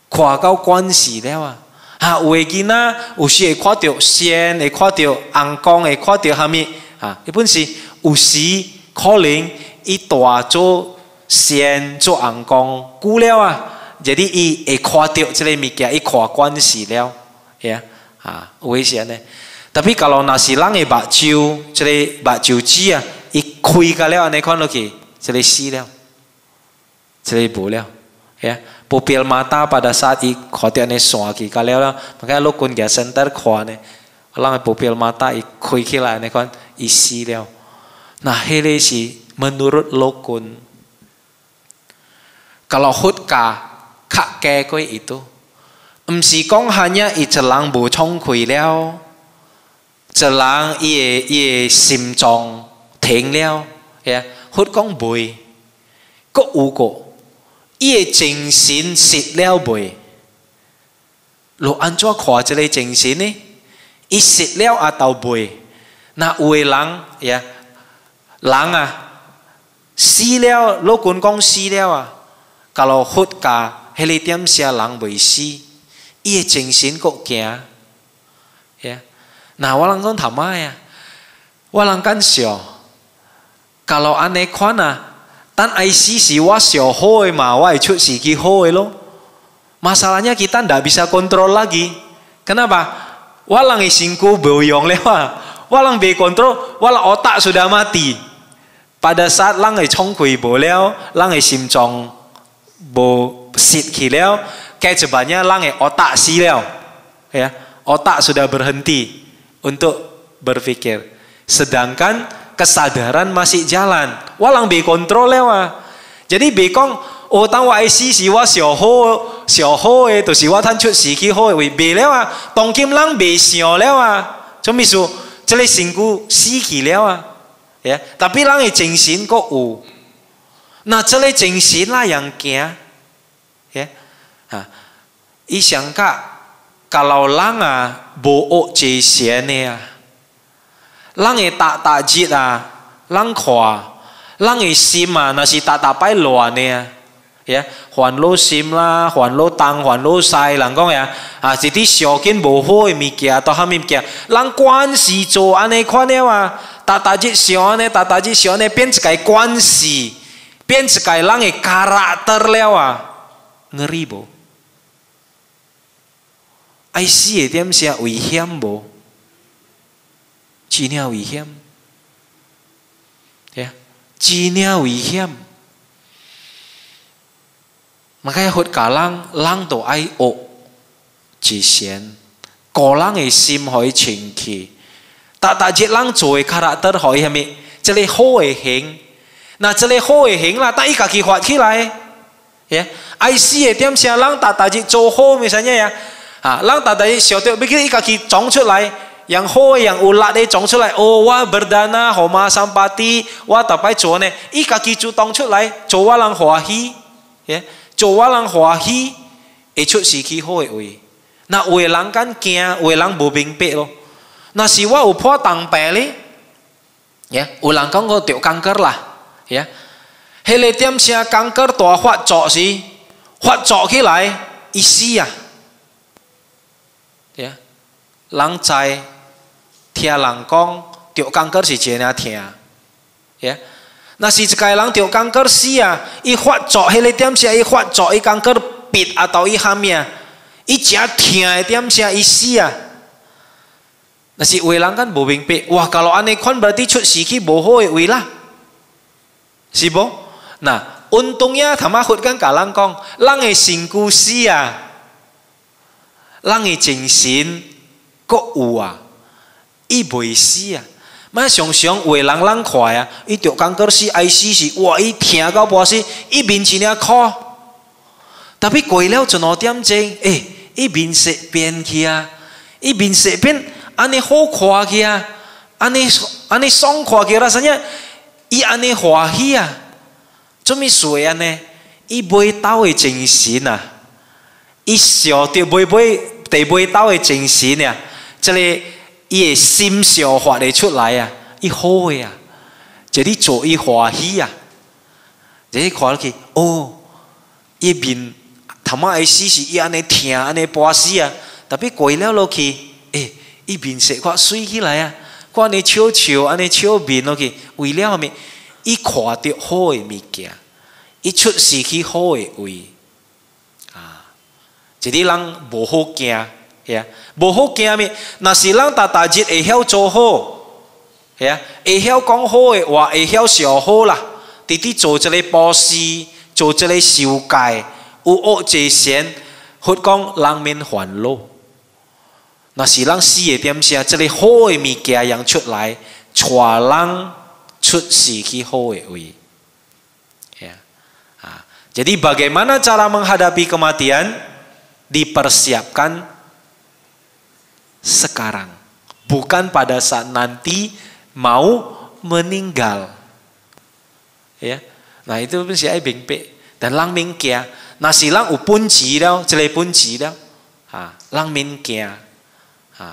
跨到关事了啊，哈，有的囡仔有时会看到仙，会看到红光，会看到什么啊？一般是有时 calling 一大做仙做红光姑了啊。而啲伊会看到即个物件，伊看惯死了，呀啊，危险呢！特别假如若是咱个目睭，即、这个目睭子啊，伊开个了，安尼看落去，即、这个死了，即、这个无了，呀！不别马打把它杀伊，看到安尼山去个了了，你看陆军个身体看呢，咱个不别马打伊开起来，安尼看伊死了，那迄个是 menurut 陆军，假如佛教。拍傢伙，伊都，唔是讲下伊一人无创开了，一个人伊个伊个心脏停了，呀，或讲背，各有各，伊诶精神失了背，若安怎看这个精神呢？伊失了阿到背，那有诶人呀，人啊，死了，老公讲死了啊，搞落活家。迄个点些人未死，伊嘅精神国行呀。那我人讲头妈呀，我人敢笑，假如安尼看啊。但IC si wa sio hoi ma wa icut si ki hoi lo. Masalahnya kita ndak bisa kontrol lagi. Kenapa? Walang isingku boyong lewa. Walang be kontrol, walang otak sudah mati. Pada saat lang ai chong kui bo leo, lang ai sim chong bo sit kilau, kejabannya lange otak silau. Ya, otak sudah berhenti untuk berpikir. Sedangkan kesadaran masih jalan. Walang be kontrol lewa. Ah. Jadi bekong oh tang wa si si wa xiao ho xiao ho e eh, to si wa tan si ki ho we be lewa ah. tong lang be xiao lewa. Ah. Cuma isu jelek singku si ki lewa. Ya, tapi lang e jing kok u. Nah, jelek jengsin lah yang kia. 伊想噶，甲老人啊，无学这些呢啊，人会打打击啊，人看，人的心啊，那是打打败乱呢啊。呀、烦恼心啦，烦恼东，烦恼西，人讲呀，啊，是啲小件无好嘅物件，都喊物件，人关系做安尼款了啊，大大只想呢，大大只想呢，变一个关系，变一个人嘅 c h a 了啊，爱死的点些危险无？真正危险，吓！致命危险。该个好，人人都爱恶之身个人诶心海清气，大大只人做卡拉得海下咪？这里好诶行，那这里好诶行啦！但伊家己发起来，吓！爱死的点些人，大大只做好咪啥物呀？啊，人逐第二想到要叫伊家己装出来，让好人有力诶装出来。哦，我，伯旦啊，何马三八弟，我逐摆做呢，伊家己主动出来，做我人欢喜。诶，做我人欢喜会出事，去好诶位。若话人敢惊，话人无明白咯。若是我有破铜牌呢？诶，有人讲我着干戈啦。诶，迄个点声干戈大发作时，发作起来伊死啊。人知听人讲著讲佫是这尔疼遐若是一个人著讲佫死啊伊发作迄个点声伊发作伊讲佫咧啊到伊后面伊遮听的点声伊死啊若是有诶人敢无明白哇到落安尼款未伫出世去无好的为啦是无若运动员头嘛拂讲甲人讲人的身躯死啊人的精神国有啊，伊袂死啊！莫常常话人人快啊！伊着感觉死爱死死，哇！伊疼到半死，伊面一领哭。特别过了十两点钟，诶、伊面色变去啊！伊面色变安尼好看去啊！安尼安尼爽快去啦！啥物？伊安尼欢喜啊！做咩水安尼？伊未到的精神啊！伊想着未未得未到嘅精神啊。即个伊会心笑发的出来啊，伊好个啊，即你做伊欢喜啊，即看落去哦，伊面他妈会死是伊安尼疼安尼播死啊，特别过了落去，诶，伊面色看水起来啊，安尼笑笑安尼笑面落去，为了咩？伊看到好个物件，伊出是去好个位啊，即个人无好惊。Ya. Boho kiami nasilang tatajit ehel ho Ya, ehel kong e wa hiao xiao ho la ti ti zhou zhe le bo si, zhou zhe le xiu gai, u o zhe xian, hu gong lang min huan lo. Nasilang si ye diam xia zhe le e mi kia yang chu lai, chua lang chu si ki ho e wei. Ya. Ah. Jadi bagaimana cara menghadapi kematian? Dipersiapkan sekarang, bukan pada saat nanti mau meninggal. Ya. Nah, itu pun si ai bing pe dan lang min kia. Nah, si lang upun ji dao, jelai pun ji dao. Ha, lang min kia. Ha.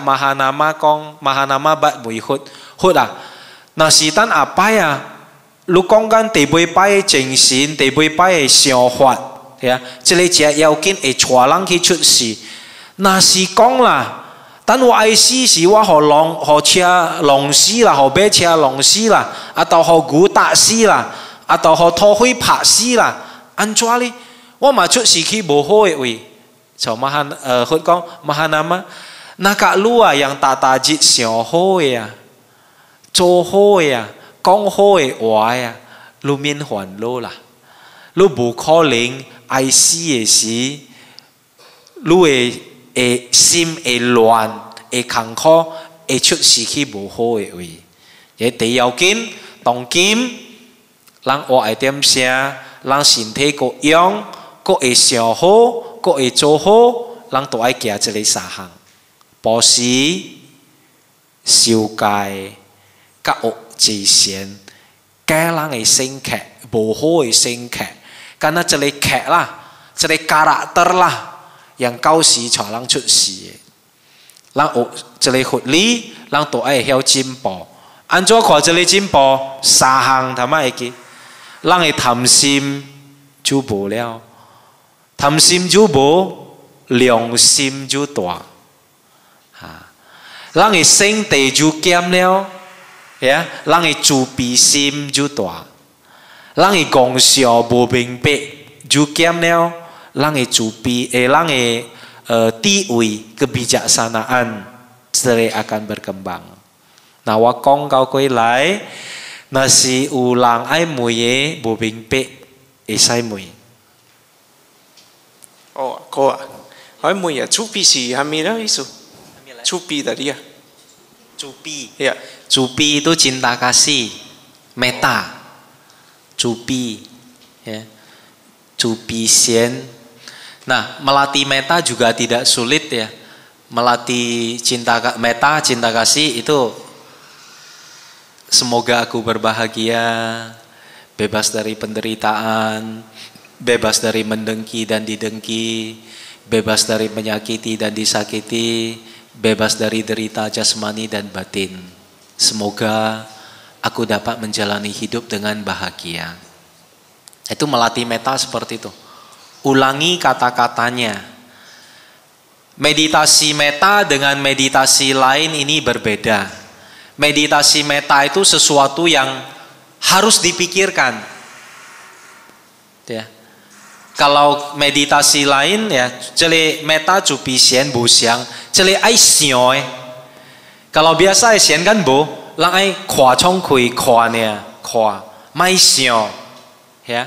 maha nama kong, nama bat bui hut. Hut ah. Nah, si tan apa ya? Lu kong kan te bui pai jing sin, te bui pai xiao huat. Ya, jelai jia yao kin e chua lang ki chut si. 那是讲啦等我爱死时，我互拢互车弄死啦互马车弄死啦啊都互牛打死啦啊都互土匪拍死啦安怎呢我嘛出事去无好诶位就马哈呃去讲马哈那嘛，那甲鲁啊让大大只上好诶啊做好诶啊讲好诶话啊鲁免烦恼啦鲁无可能爱死诶时，鲁诶会心会乱，会痛苦，会出失去无好诶位。个第一要紧，当今咱活一点声，咱身体国养，国会上好，国会做好，咱都爱行一个三项？博士、修改、教育、慈善，个人诶性格，无好诶性格，干那这里刻啦，这里 c h 得啦。让教师才能出世，咱学这里学理，咱都爱晓进步。安怎看这里进步，三项他妈会记，咱会贪心就无了，贪心就无良心就大，啊，咱会心地就减了，呀，咱会自卑心就大，咱会讲笑无明白就减了。langi cupi, eh langi eh, tiwi kebijaksanaan sere akan berkembang. Nah wakong kau koi lai nasi ulang ai muye bobing pe esai eh, muye. Oh, koa. ay muye ya, cupi si hamila isu. Cupi tadi ya. Cupi. Ya. Cupi itu cinta kasih. Meta. Cupi. Ya. Cupi sien Nah, melatih meta juga tidak sulit ya. Melatih cinta meta, cinta kasih itu semoga aku berbahagia, bebas dari penderitaan, bebas dari mendengki dan didengki, bebas dari menyakiti dan disakiti, bebas dari derita jasmani dan batin. Semoga aku dapat menjalani hidup dengan bahagia. Itu melatih meta seperti itu. Ulangi kata-katanya. Meditasi meta dengan meditasi lain ini berbeda. Meditasi meta itu sesuatu yang harus dipikirkan. Ya. Kalau meditasi lain ya, celi meta cupi sien bu siang, cele ai Kalau biasa sien kan bu, lang ai kwa chong kui kua nia kwa mai sioi. Ya.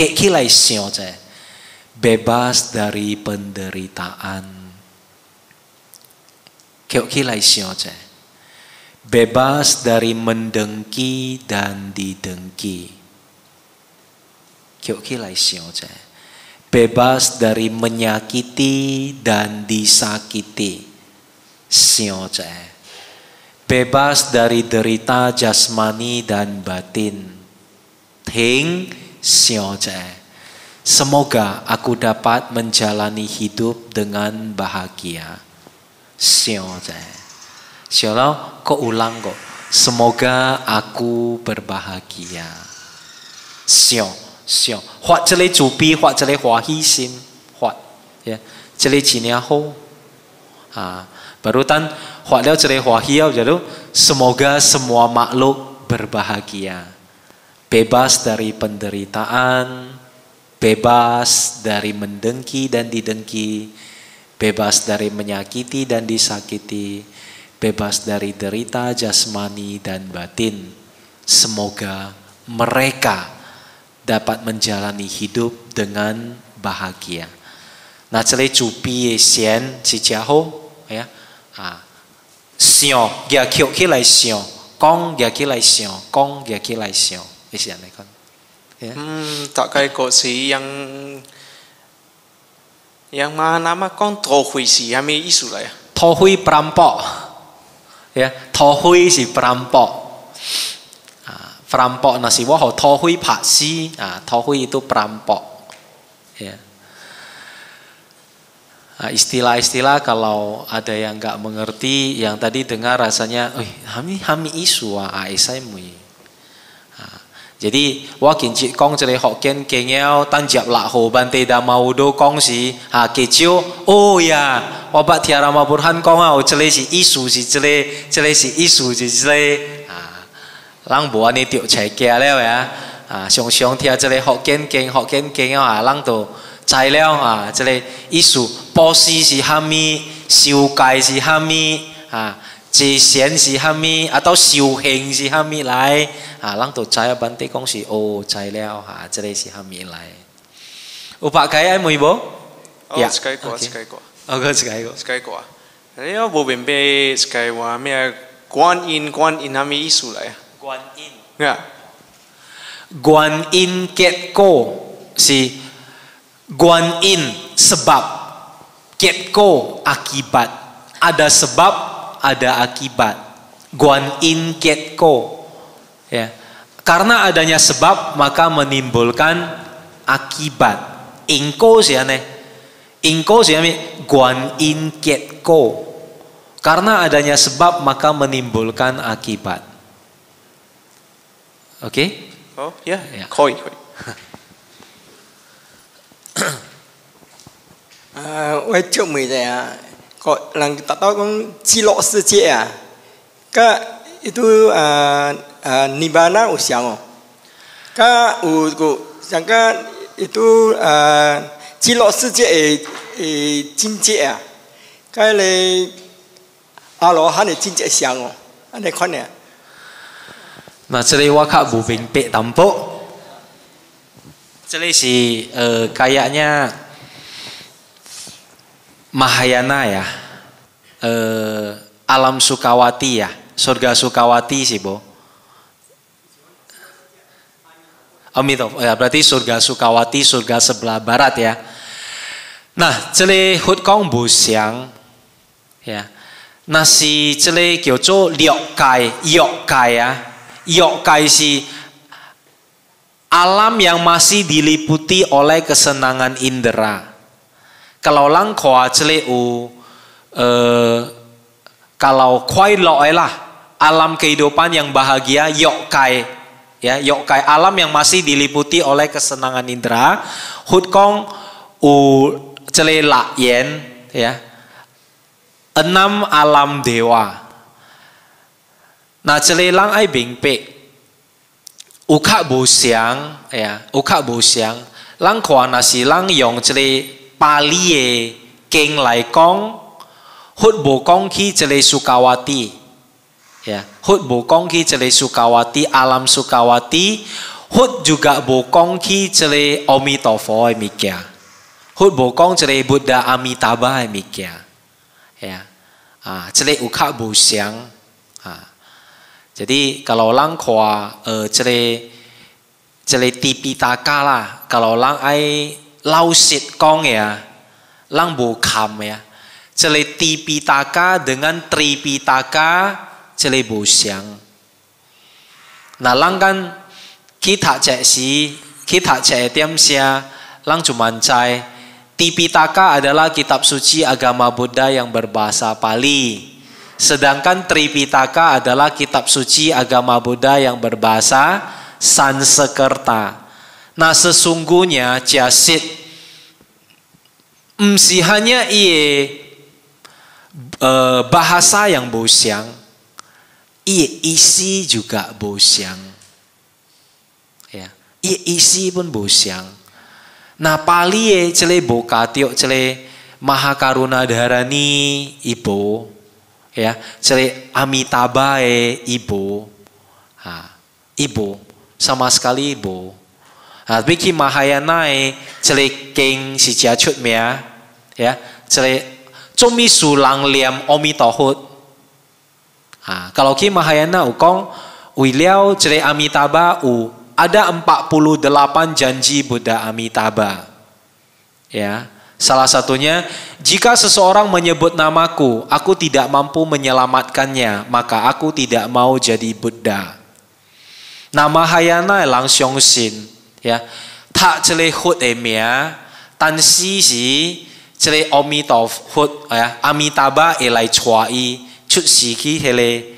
Kekilai siote bebas dari penderitaan Kekilai siote bebas dari mendengki dan didengki Kekilai siote bebas dari menyakiti dan disakiti Siote bebas dari derita jasmani dan batin ting Xiaozhe. Semoga aku dapat menjalani hidup dengan bahagia. Xiaozhe. Xiaolao kok ulang kok. Semoga aku berbahagia. Xiao, xiao. Huat jelai cupi, huat jelai hi sim. Ya. Ya hua, Ya. Jelai jinia ho. Ah. Baru tan hua leo jelai huahi ya. Jadi semoga semua makhluk berbahagia bebas dari penderitaan, bebas dari mendengki dan didengki, bebas dari menyakiti dan disakiti, bebas dari derita jasmani dan batin. Semoga mereka dapat menjalani hidup dengan bahagia. Nah, cili cupi xian si jiao ya. Ah. Sio, ya kiu ki lai sio, kong ya ki lai sio, kong ya ki lai sio isian ya, ikon. Ya. Hmm, tak kayak kosi yang yang mana mah kon tohuisi, ya mi isu lah ya. Tohui perampok, ya tohui si perampok. Ah, perampok nasi woho, tohui paksi, ah, tohui itu perampok. Ya. Ah, istilah-istilah kalau ada yang nggak mengerti, yang tadi dengar rasanya, kami kami isu ah, aisyah mui. 所以，哇，金鸡讲即个福建啃咬，等脚拉号，班地都冇要都讲是啊，个子，哦呀，哇，捌听人嘛，无汉讲啊，有即个是意思是即个即个是意思是即个啊，啷无安尼着菜家了呀？啊，常常听这类考卷卷，考卷卷啊，咱都材料啊，即个意思，考试是虾米，修改是虾米，啊。斯是虾米，修戒是虾米，啊，祭贤是虾米，啊，到修行是虾米来，啊，人都知啊，本地讲是哦，知了啊，这个是虾米来。有拍解爱妹无？哦，解过，解过。哦，个解过，解过。哎呀，无明白解话咩？观音，观音，虾米意思来啊？Guan In. Ya. Guan In Ketko si Guan In sebab Ketko akibat ada sebab ada akibat Guan In Ketko ya karena adanya sebab maka menimbulkan akibat ingko sih aneh ingko sih Guan In Ketko karena adanya sebab maka menimbulkan akibat OK？好，Yeah，可以可以。诶，我做咩嘅啊？ 个能达到讲极乐世界啊，个 itu uh, uh, nibana usiang oh. Ka u ku sangka itu uh, 极乐世界嘅嘅境界啊，个咧阿罗汉嘅境界相哦，安尼看呢。Nah, ceri waka bubing pe tampo. 这里是呃 kayaknya Mahayana ya, eh, alam Sukawati ya, surga Sukawati sih Bo. oh, ya, berarti surga Sukawati, surga sebelah barat ya. Nah, cele hut kong bu siang, ya. Nasi cele kyo yokai liok kai, yok kai ya. Yok kai si alam yang masih diliputi oleh kesenangan indera. Kalau lang khoa cele u e, kalau kwai loe lah alam kehidupan yang bahagia yok kai ya yok kai alam yang masih diliputi oleh kesenangan indera hut kong u cele la yen ya enam alam dewa Nah lang ai bingpe. Uka bu siang ya, uka bu siang. Lang kwa nasi lang yong cele palie lai laikong hut kong ki jele sukawati ya hut kong ki jele sukawati alam sukawati hut juga kong ki jele omitofo e mikya hut bokong jele buddha amitabha e mikya ya ah jele ukha bu siang ah jadi kalau lang kwa eh jele jele tipitaka lah kalau lang ai lau sit kong ya, lang bokam ya. celi tipitaka dengan tripitaka cele bosiang. Nah lang kan kita cek si, kita cek tiam sia, lang cuma cai. Tipitaka adalah kitab suci agama Buddha yang berbahasa Pali. Sedangkan Tripitaka adalah kitab suci agama Buddha yang berbahasa Sanskerta. Nah sesungguhnya jasid msihannya iye eh, bahasa yang bosyang, iye isi juga bosyang. Ya, iye isi pun bosyang. Nah palie cele tiok cele mahakaruna dharani ibu, ya cele amitabae ibu, ha, ibo sama sekali ibu. 啊，Vicky Mahayana 这里经是真出名，呀，这里中米数人念阿弥陀佛。Ah, kalau Ki Mahayana ukong Williau Cere Amitabha u ada 48 janji Buddha Amitabha. Ya, salah satunya jika seseorang menyebut namaku, aku tidak mampu menyelamatkannya, maka aku tidak mau jadi Buddha. Nama Hayana langsung sin. 呀，他这里佛的名，但是是这里阿弥陀佛，呀，阿弥达巴也来传伊出世去迄个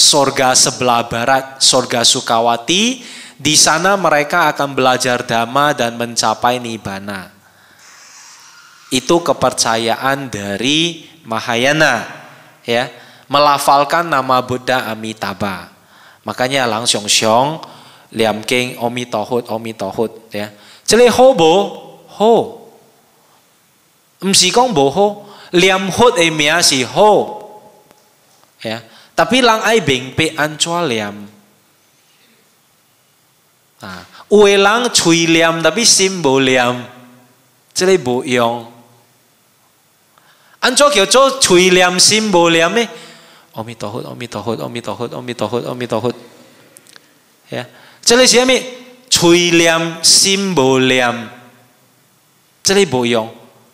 surga sebelah barat, surga Sukawati. Di sana mereka akan belajar dhamma dan mencapai nibbana. Itu kepercayaan dari Mahayana, ya, melafalkan nama Buddha Amitabha. Makanya langsung syong 念经阿弥陀佛，阿弥陀佛，呀，这里好无好？唔是讲无好，念佛嘅名是好，呀，tapi 人爱明白安怎念啊？有嘅人嘴念，tapi 心无念，这里无用。安怎叫做嘴念心无念呢？阿弥陀佛，阿弥陀佛，阿弥陀佛，阿弥陀佛，阿弥陀佛，呀。 这里是咩？吹念心无念，这里无用。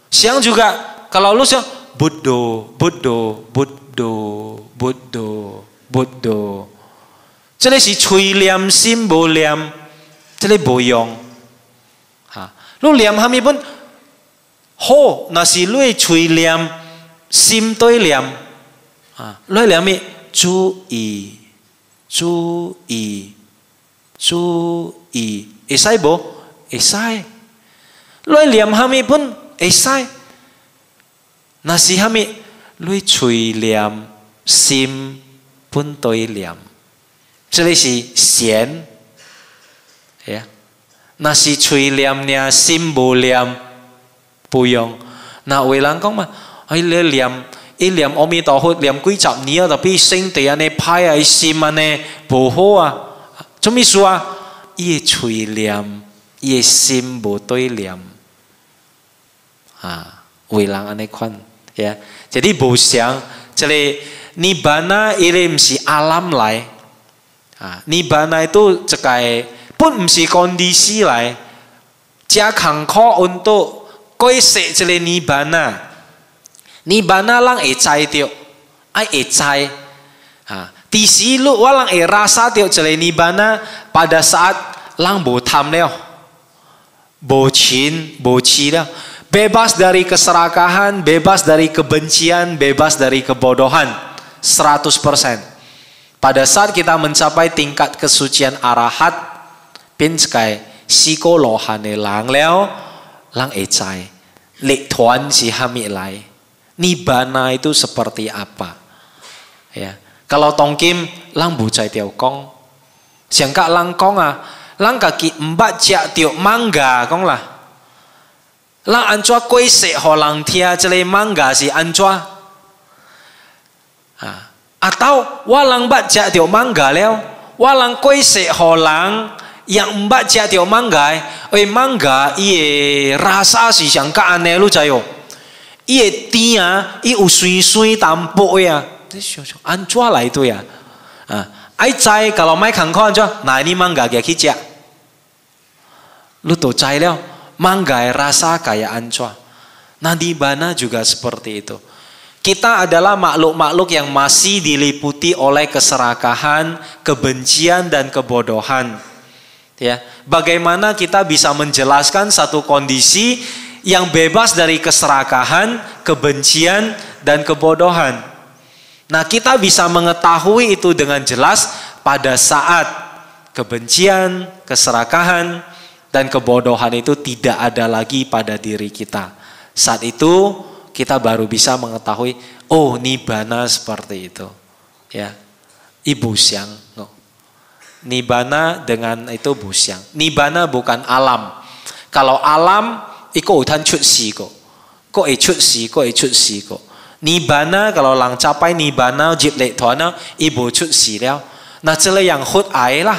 想就个，佮老路想，不多不多不多不多不多。这里是吹念心无念，这里无用。哈，路念哈咪本好，那是路吹念心对念啊，路念咪注意。注意所意会使耶会使。啥念阿弥本会使。啥那是阿弥罗伊垂念心，本对念，这里是善，呀？那是垂念呀，心无念，不用。那为人讲嘛，哎，你念一念阿弥陀佛，念几十年啊，就比圣地阿呢派阿心安尼不好啊。咩事啊？伊嘴念，伊心无对念，啊，为人安尼款，呀？，所以无像，即个尼巴那，伊毋是阿姆来，啊，尼巴那，伊都只开，本毋是讲 o 死来，遮坎坷温度，t o 可食个尼巴那，尼巴那，人会知到，爱会知。tisilu walang e rasa tio celeni bana pada saat lang bo tam leo. Bocin, boci leo. Bebas dari keserakahan, bebas dari kebencian, bebas dari kebodohan. 100%. Pada saat kita mencapai tingkat kesucian arahat, pinskai, psikolohane lang leo, lang ecai. Eh Lek tuan si hamilai. Nibana itu seperti apa? Ya. Kalau Tong Kim, lang bu cai tiao kong. Siang kak lang kong ah. Lang kaki empat cia tiao mangga kong lah. Lang ancua kue se ho lang tia cile mangga si ancua. Ah. Atau walang cia tiao mangga leo. Walang kue se ho lang yang empat cia tiao mangga. Eh mangga iye rasa si siang kak aneh lu cayo. Iye tia iye usui usui tampo ya. Ini itu ya, ah, kalau nah mangga kayak anjua. Nah di mana juga seperti itu. Kita adalah makhluk-makhluk yang masih diliputi oleh keserakahan, kebencian dan kebodohan. Ya, bagaimana kita bisa menjelaskan satu kondisi yang bebas dari keserakahan, kebencian dan kebodohan? Nah, kita bisa mengetahui itu dengan jelas pada saat kebencian, keserakahan, dan kebodohan itu tidak ada lagi pada diri kita. Saat itu kita baru bisa mengetahui, oh nibana seperti itu. Ya, ibu siang. No. Nibana dengan itu busyang Nibana bukan alam. Kalau alam, iko utan si kok. Ko e si, ko e si ko nibana kalau lang capai nibana jip lek tuana ibu cut si leo. Nah cile yang hut ai lah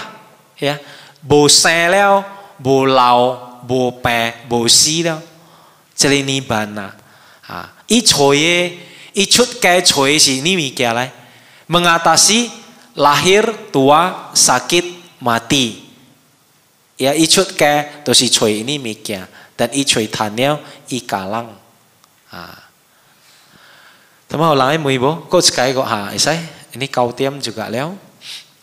ya. Bu se leo, bu lao, bu pe, bu si leo. Cile nibana, Ah, i cuy, i cut ke cuy si ni mi kia Mengatasi lahir, tua, sakit, mati. Ya i cut ke to si ini mi Dan i coye tanel i kalang. Ah mui ha ini kau tiem juga leo.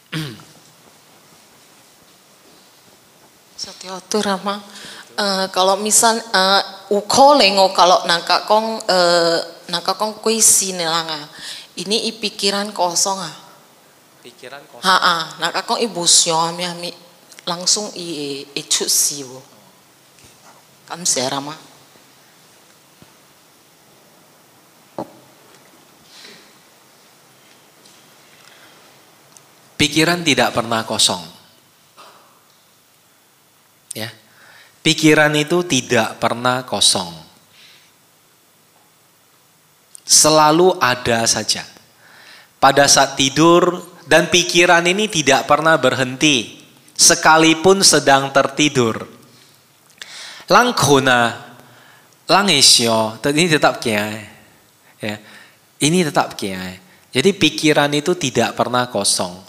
tu Rama, eh, kalau misal uh, uko lengo kalau kong uh, kong kui sinelanga, ini i pikiran kosong ah. Pikiran kosong. Ha ah. nangka kong ibu siom ya mi langsung i i cuci kan Kamsera rama pikiran tidak pernah kosong. Ya. Pikiran itu tidak pernah kosong. Selalu ada saja. Pada saat tidur dan pikiran ini tidak pernah berhenti sekalipun sedang tertidur. Langkona langisyo, ini tetap kiai. Ya. Ini tetap kiai. Jadi pikiran itu tidak pernah kosong.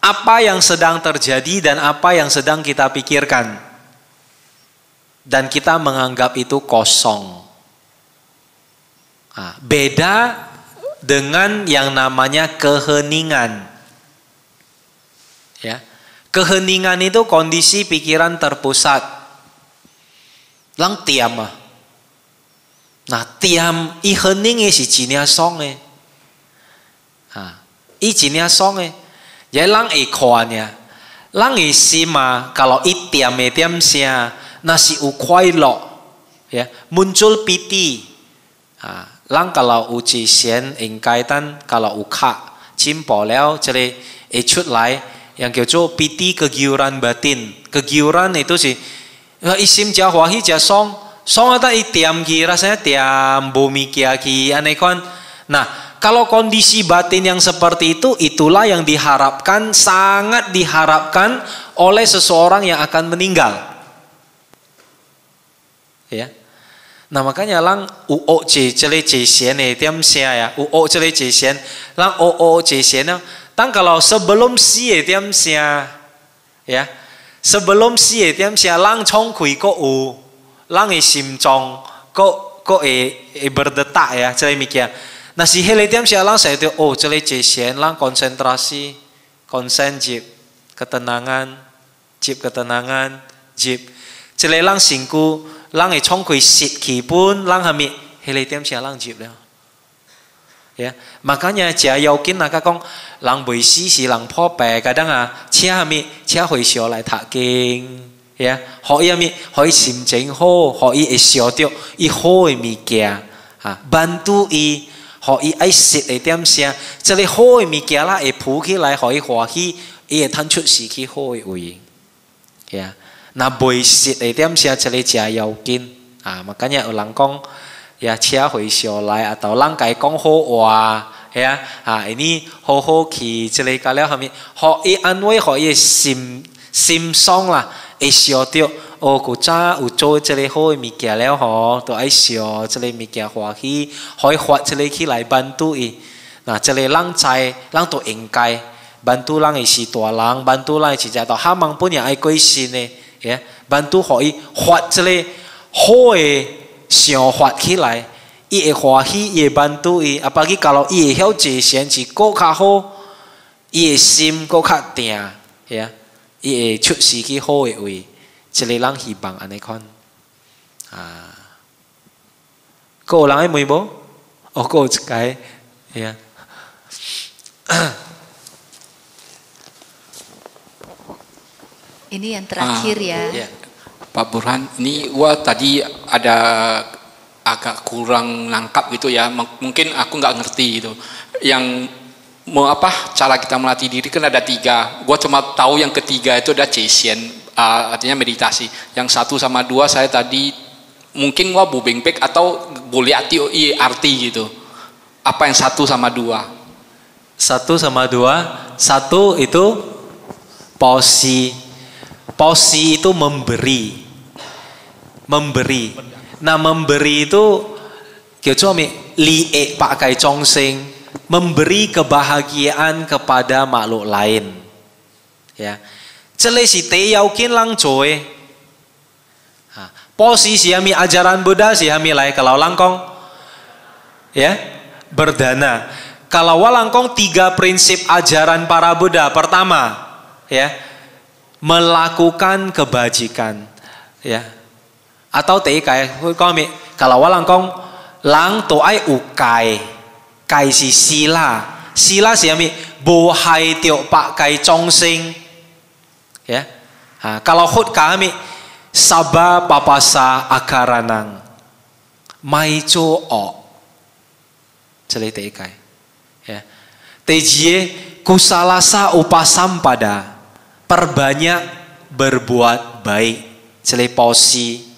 apa yang sedang terjadi dan apa yang sedang kita pikirkan. Dan kita menganggap itu kosong. Nah, beda dengan yang namanya keheningan. Ya. Keheningan itu kondisi pikiran terpusat. Lang tiam ah. Nah, tiam i si jinia songe. Ah, i songe. Jadi lang i kuanya, lang i kalau itiam itiam sia ya, nasi ukwai lo, ya muncul piti. Ah, lang kalau uji sian ingkai tan kalau uka cimpo leo jadi ecut cut lai yang kyo piti kegiuran batin. Kegiuran itu sih isim jahwahi jasong hi song ada itiam tiam ki rasanya tiam bumi kia ki aneh kan. Nah, kalau kondisi batin yang seperti itu, itulah yang diharapkan, sangat diharapkan oleh seseorang yang akan meninggal. Ya. Nah makanya lang uo ce cele ce xian ne ya, tiam xia ya, uo cele ce xian, lang uo o ce xian ya. Tang kalau sebelum si xie ya, tiam xia ya, sebelum si xie tiam xia lang chong kui ko u, lang e sim chong ko ko e, e berdetak ya, cele mikia. 那是迄个点事也冷，所哦，心里清净冷，c o n c e n t r a t i concentration，安，c i p 安，chip。心里冷辛苦，会冲开血气，本冷下面，迄个点事也入了。i p 嘛，呀。那个只要紧那个讲，人悲喜是人破败，该等啊，只下面，只要会来打经，呀。好下面，可以心情好，可以会笑到，伊好诶物件，啊，满足伊。互伊爱食的点心，即个好的物件啦，会浮起来，互伊欢喜，伊会腾出时去好的位，吓。那袂食的点心，即个食要紧啊。物仔有人讲，呀，车回烧来，啊，豆人伊讲好话，吓。啊，你好好去即个加了后面，互伊安慰，互伊心心爽啦，会烧着。哦，古早有做即个好个物件了吼，都爱笑，即个物件欢喜，可以发一个起来帮助伊。呐，即个人才，人都应该帮助人伊是大人，帮助人伊只只，都哈茫本有爱过心呢，吓。帮助可以发遮哩好个想法起来，伊会欢喜，伊会帮助伊。啊，把伊教落，伊会晓做，先是搁较好，伊个心搁较定，吓，伊会出事去好个位。这个人希望安尼看，啊，个有人会问无？哦，个有一个，呀。Ini yang terakhir ah, ya. ya. Pak Burhan, ini gua tadi ada agak kurang nangkap gitu ya. Mungkin aku nggak ngerti gitu. Yang mau apa cara kita melatih diri kan ada tiga. Gua cuma tahu yang ketiga itu ada cesian, uh, artinya meditasi. Yang satu sama dua saya tadi mungkin gua bubengpek atau boleh arti iya, arti gitu. Apa yang satu sama dua? Satu sama dua. Satu itu posi. Posi itu memberi. Memberi. Nah memberi itu Kyochomi ya li e pakai congsing memberi kebahagiaan kepada makhluk lain. Ya. 这类是第要紧人做的。啊，波斯是 kami ajaran Buddha si kami Kalau langkong, ya berdana. Kalau walangkong tiga prinsip ajaran para Buddha. Pertama, ya melakukan kebajikan, ya atau TIK kami kalau walangkong lang toai ukai kai si sila sila si kami bohai tiok pak kai congsing sing Ya. Ha, kalau hut kami sabah papasa akaranang mai co o celite ikai. Ya. Tejie kusalasa pada perbanyak berbuat baik celeposi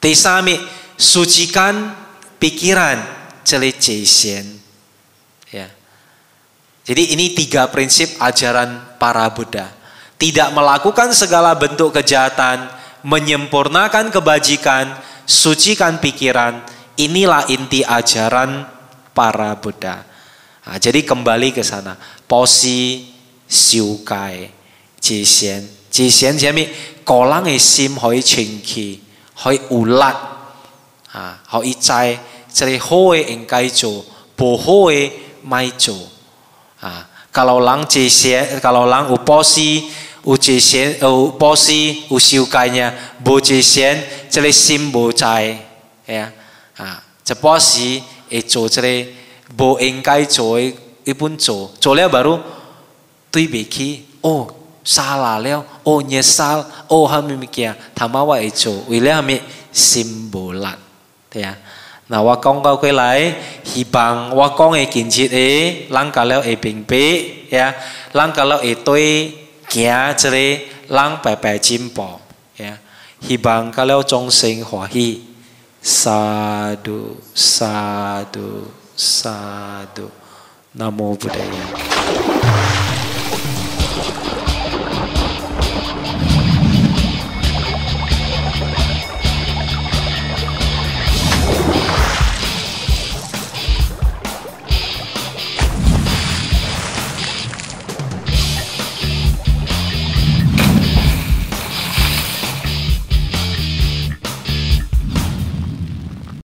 tesami sucikan pikiran celecesian ya jadi ini tiga prinsip ajaran para Buddha tidak melakukan segala bentuk kejahatan, menyempurnakan kebajikan, sucikan pikiran. Inilah inti ajaran para Buddha. Nah, jadi kembali ke sana. Posi siukai jisien. Jisien jadi kolang isim hoi cengki, hoi ulat, hoi cai, jadi hoi engkai jo, bo hoi mai jo. kalau lang jisien, kalau lang uposi 有自信，有保士，有受戒嘅，无自信，即个心无在，係呀，啊，即波士，会做即係，无应该做，一般做，做了不如对不起，哦 s a 了，哦，嘢 s 哦，哈咪咪嘅，他妈我会做，为了哈咪心无力，对呀。那我讲到佢来，希望我讲的建设诶，人家了会平白，呀，人家了会对。行，即个人白白进步，耶！希望到了终生欢喜，三度、三度、三度，那没不得耶！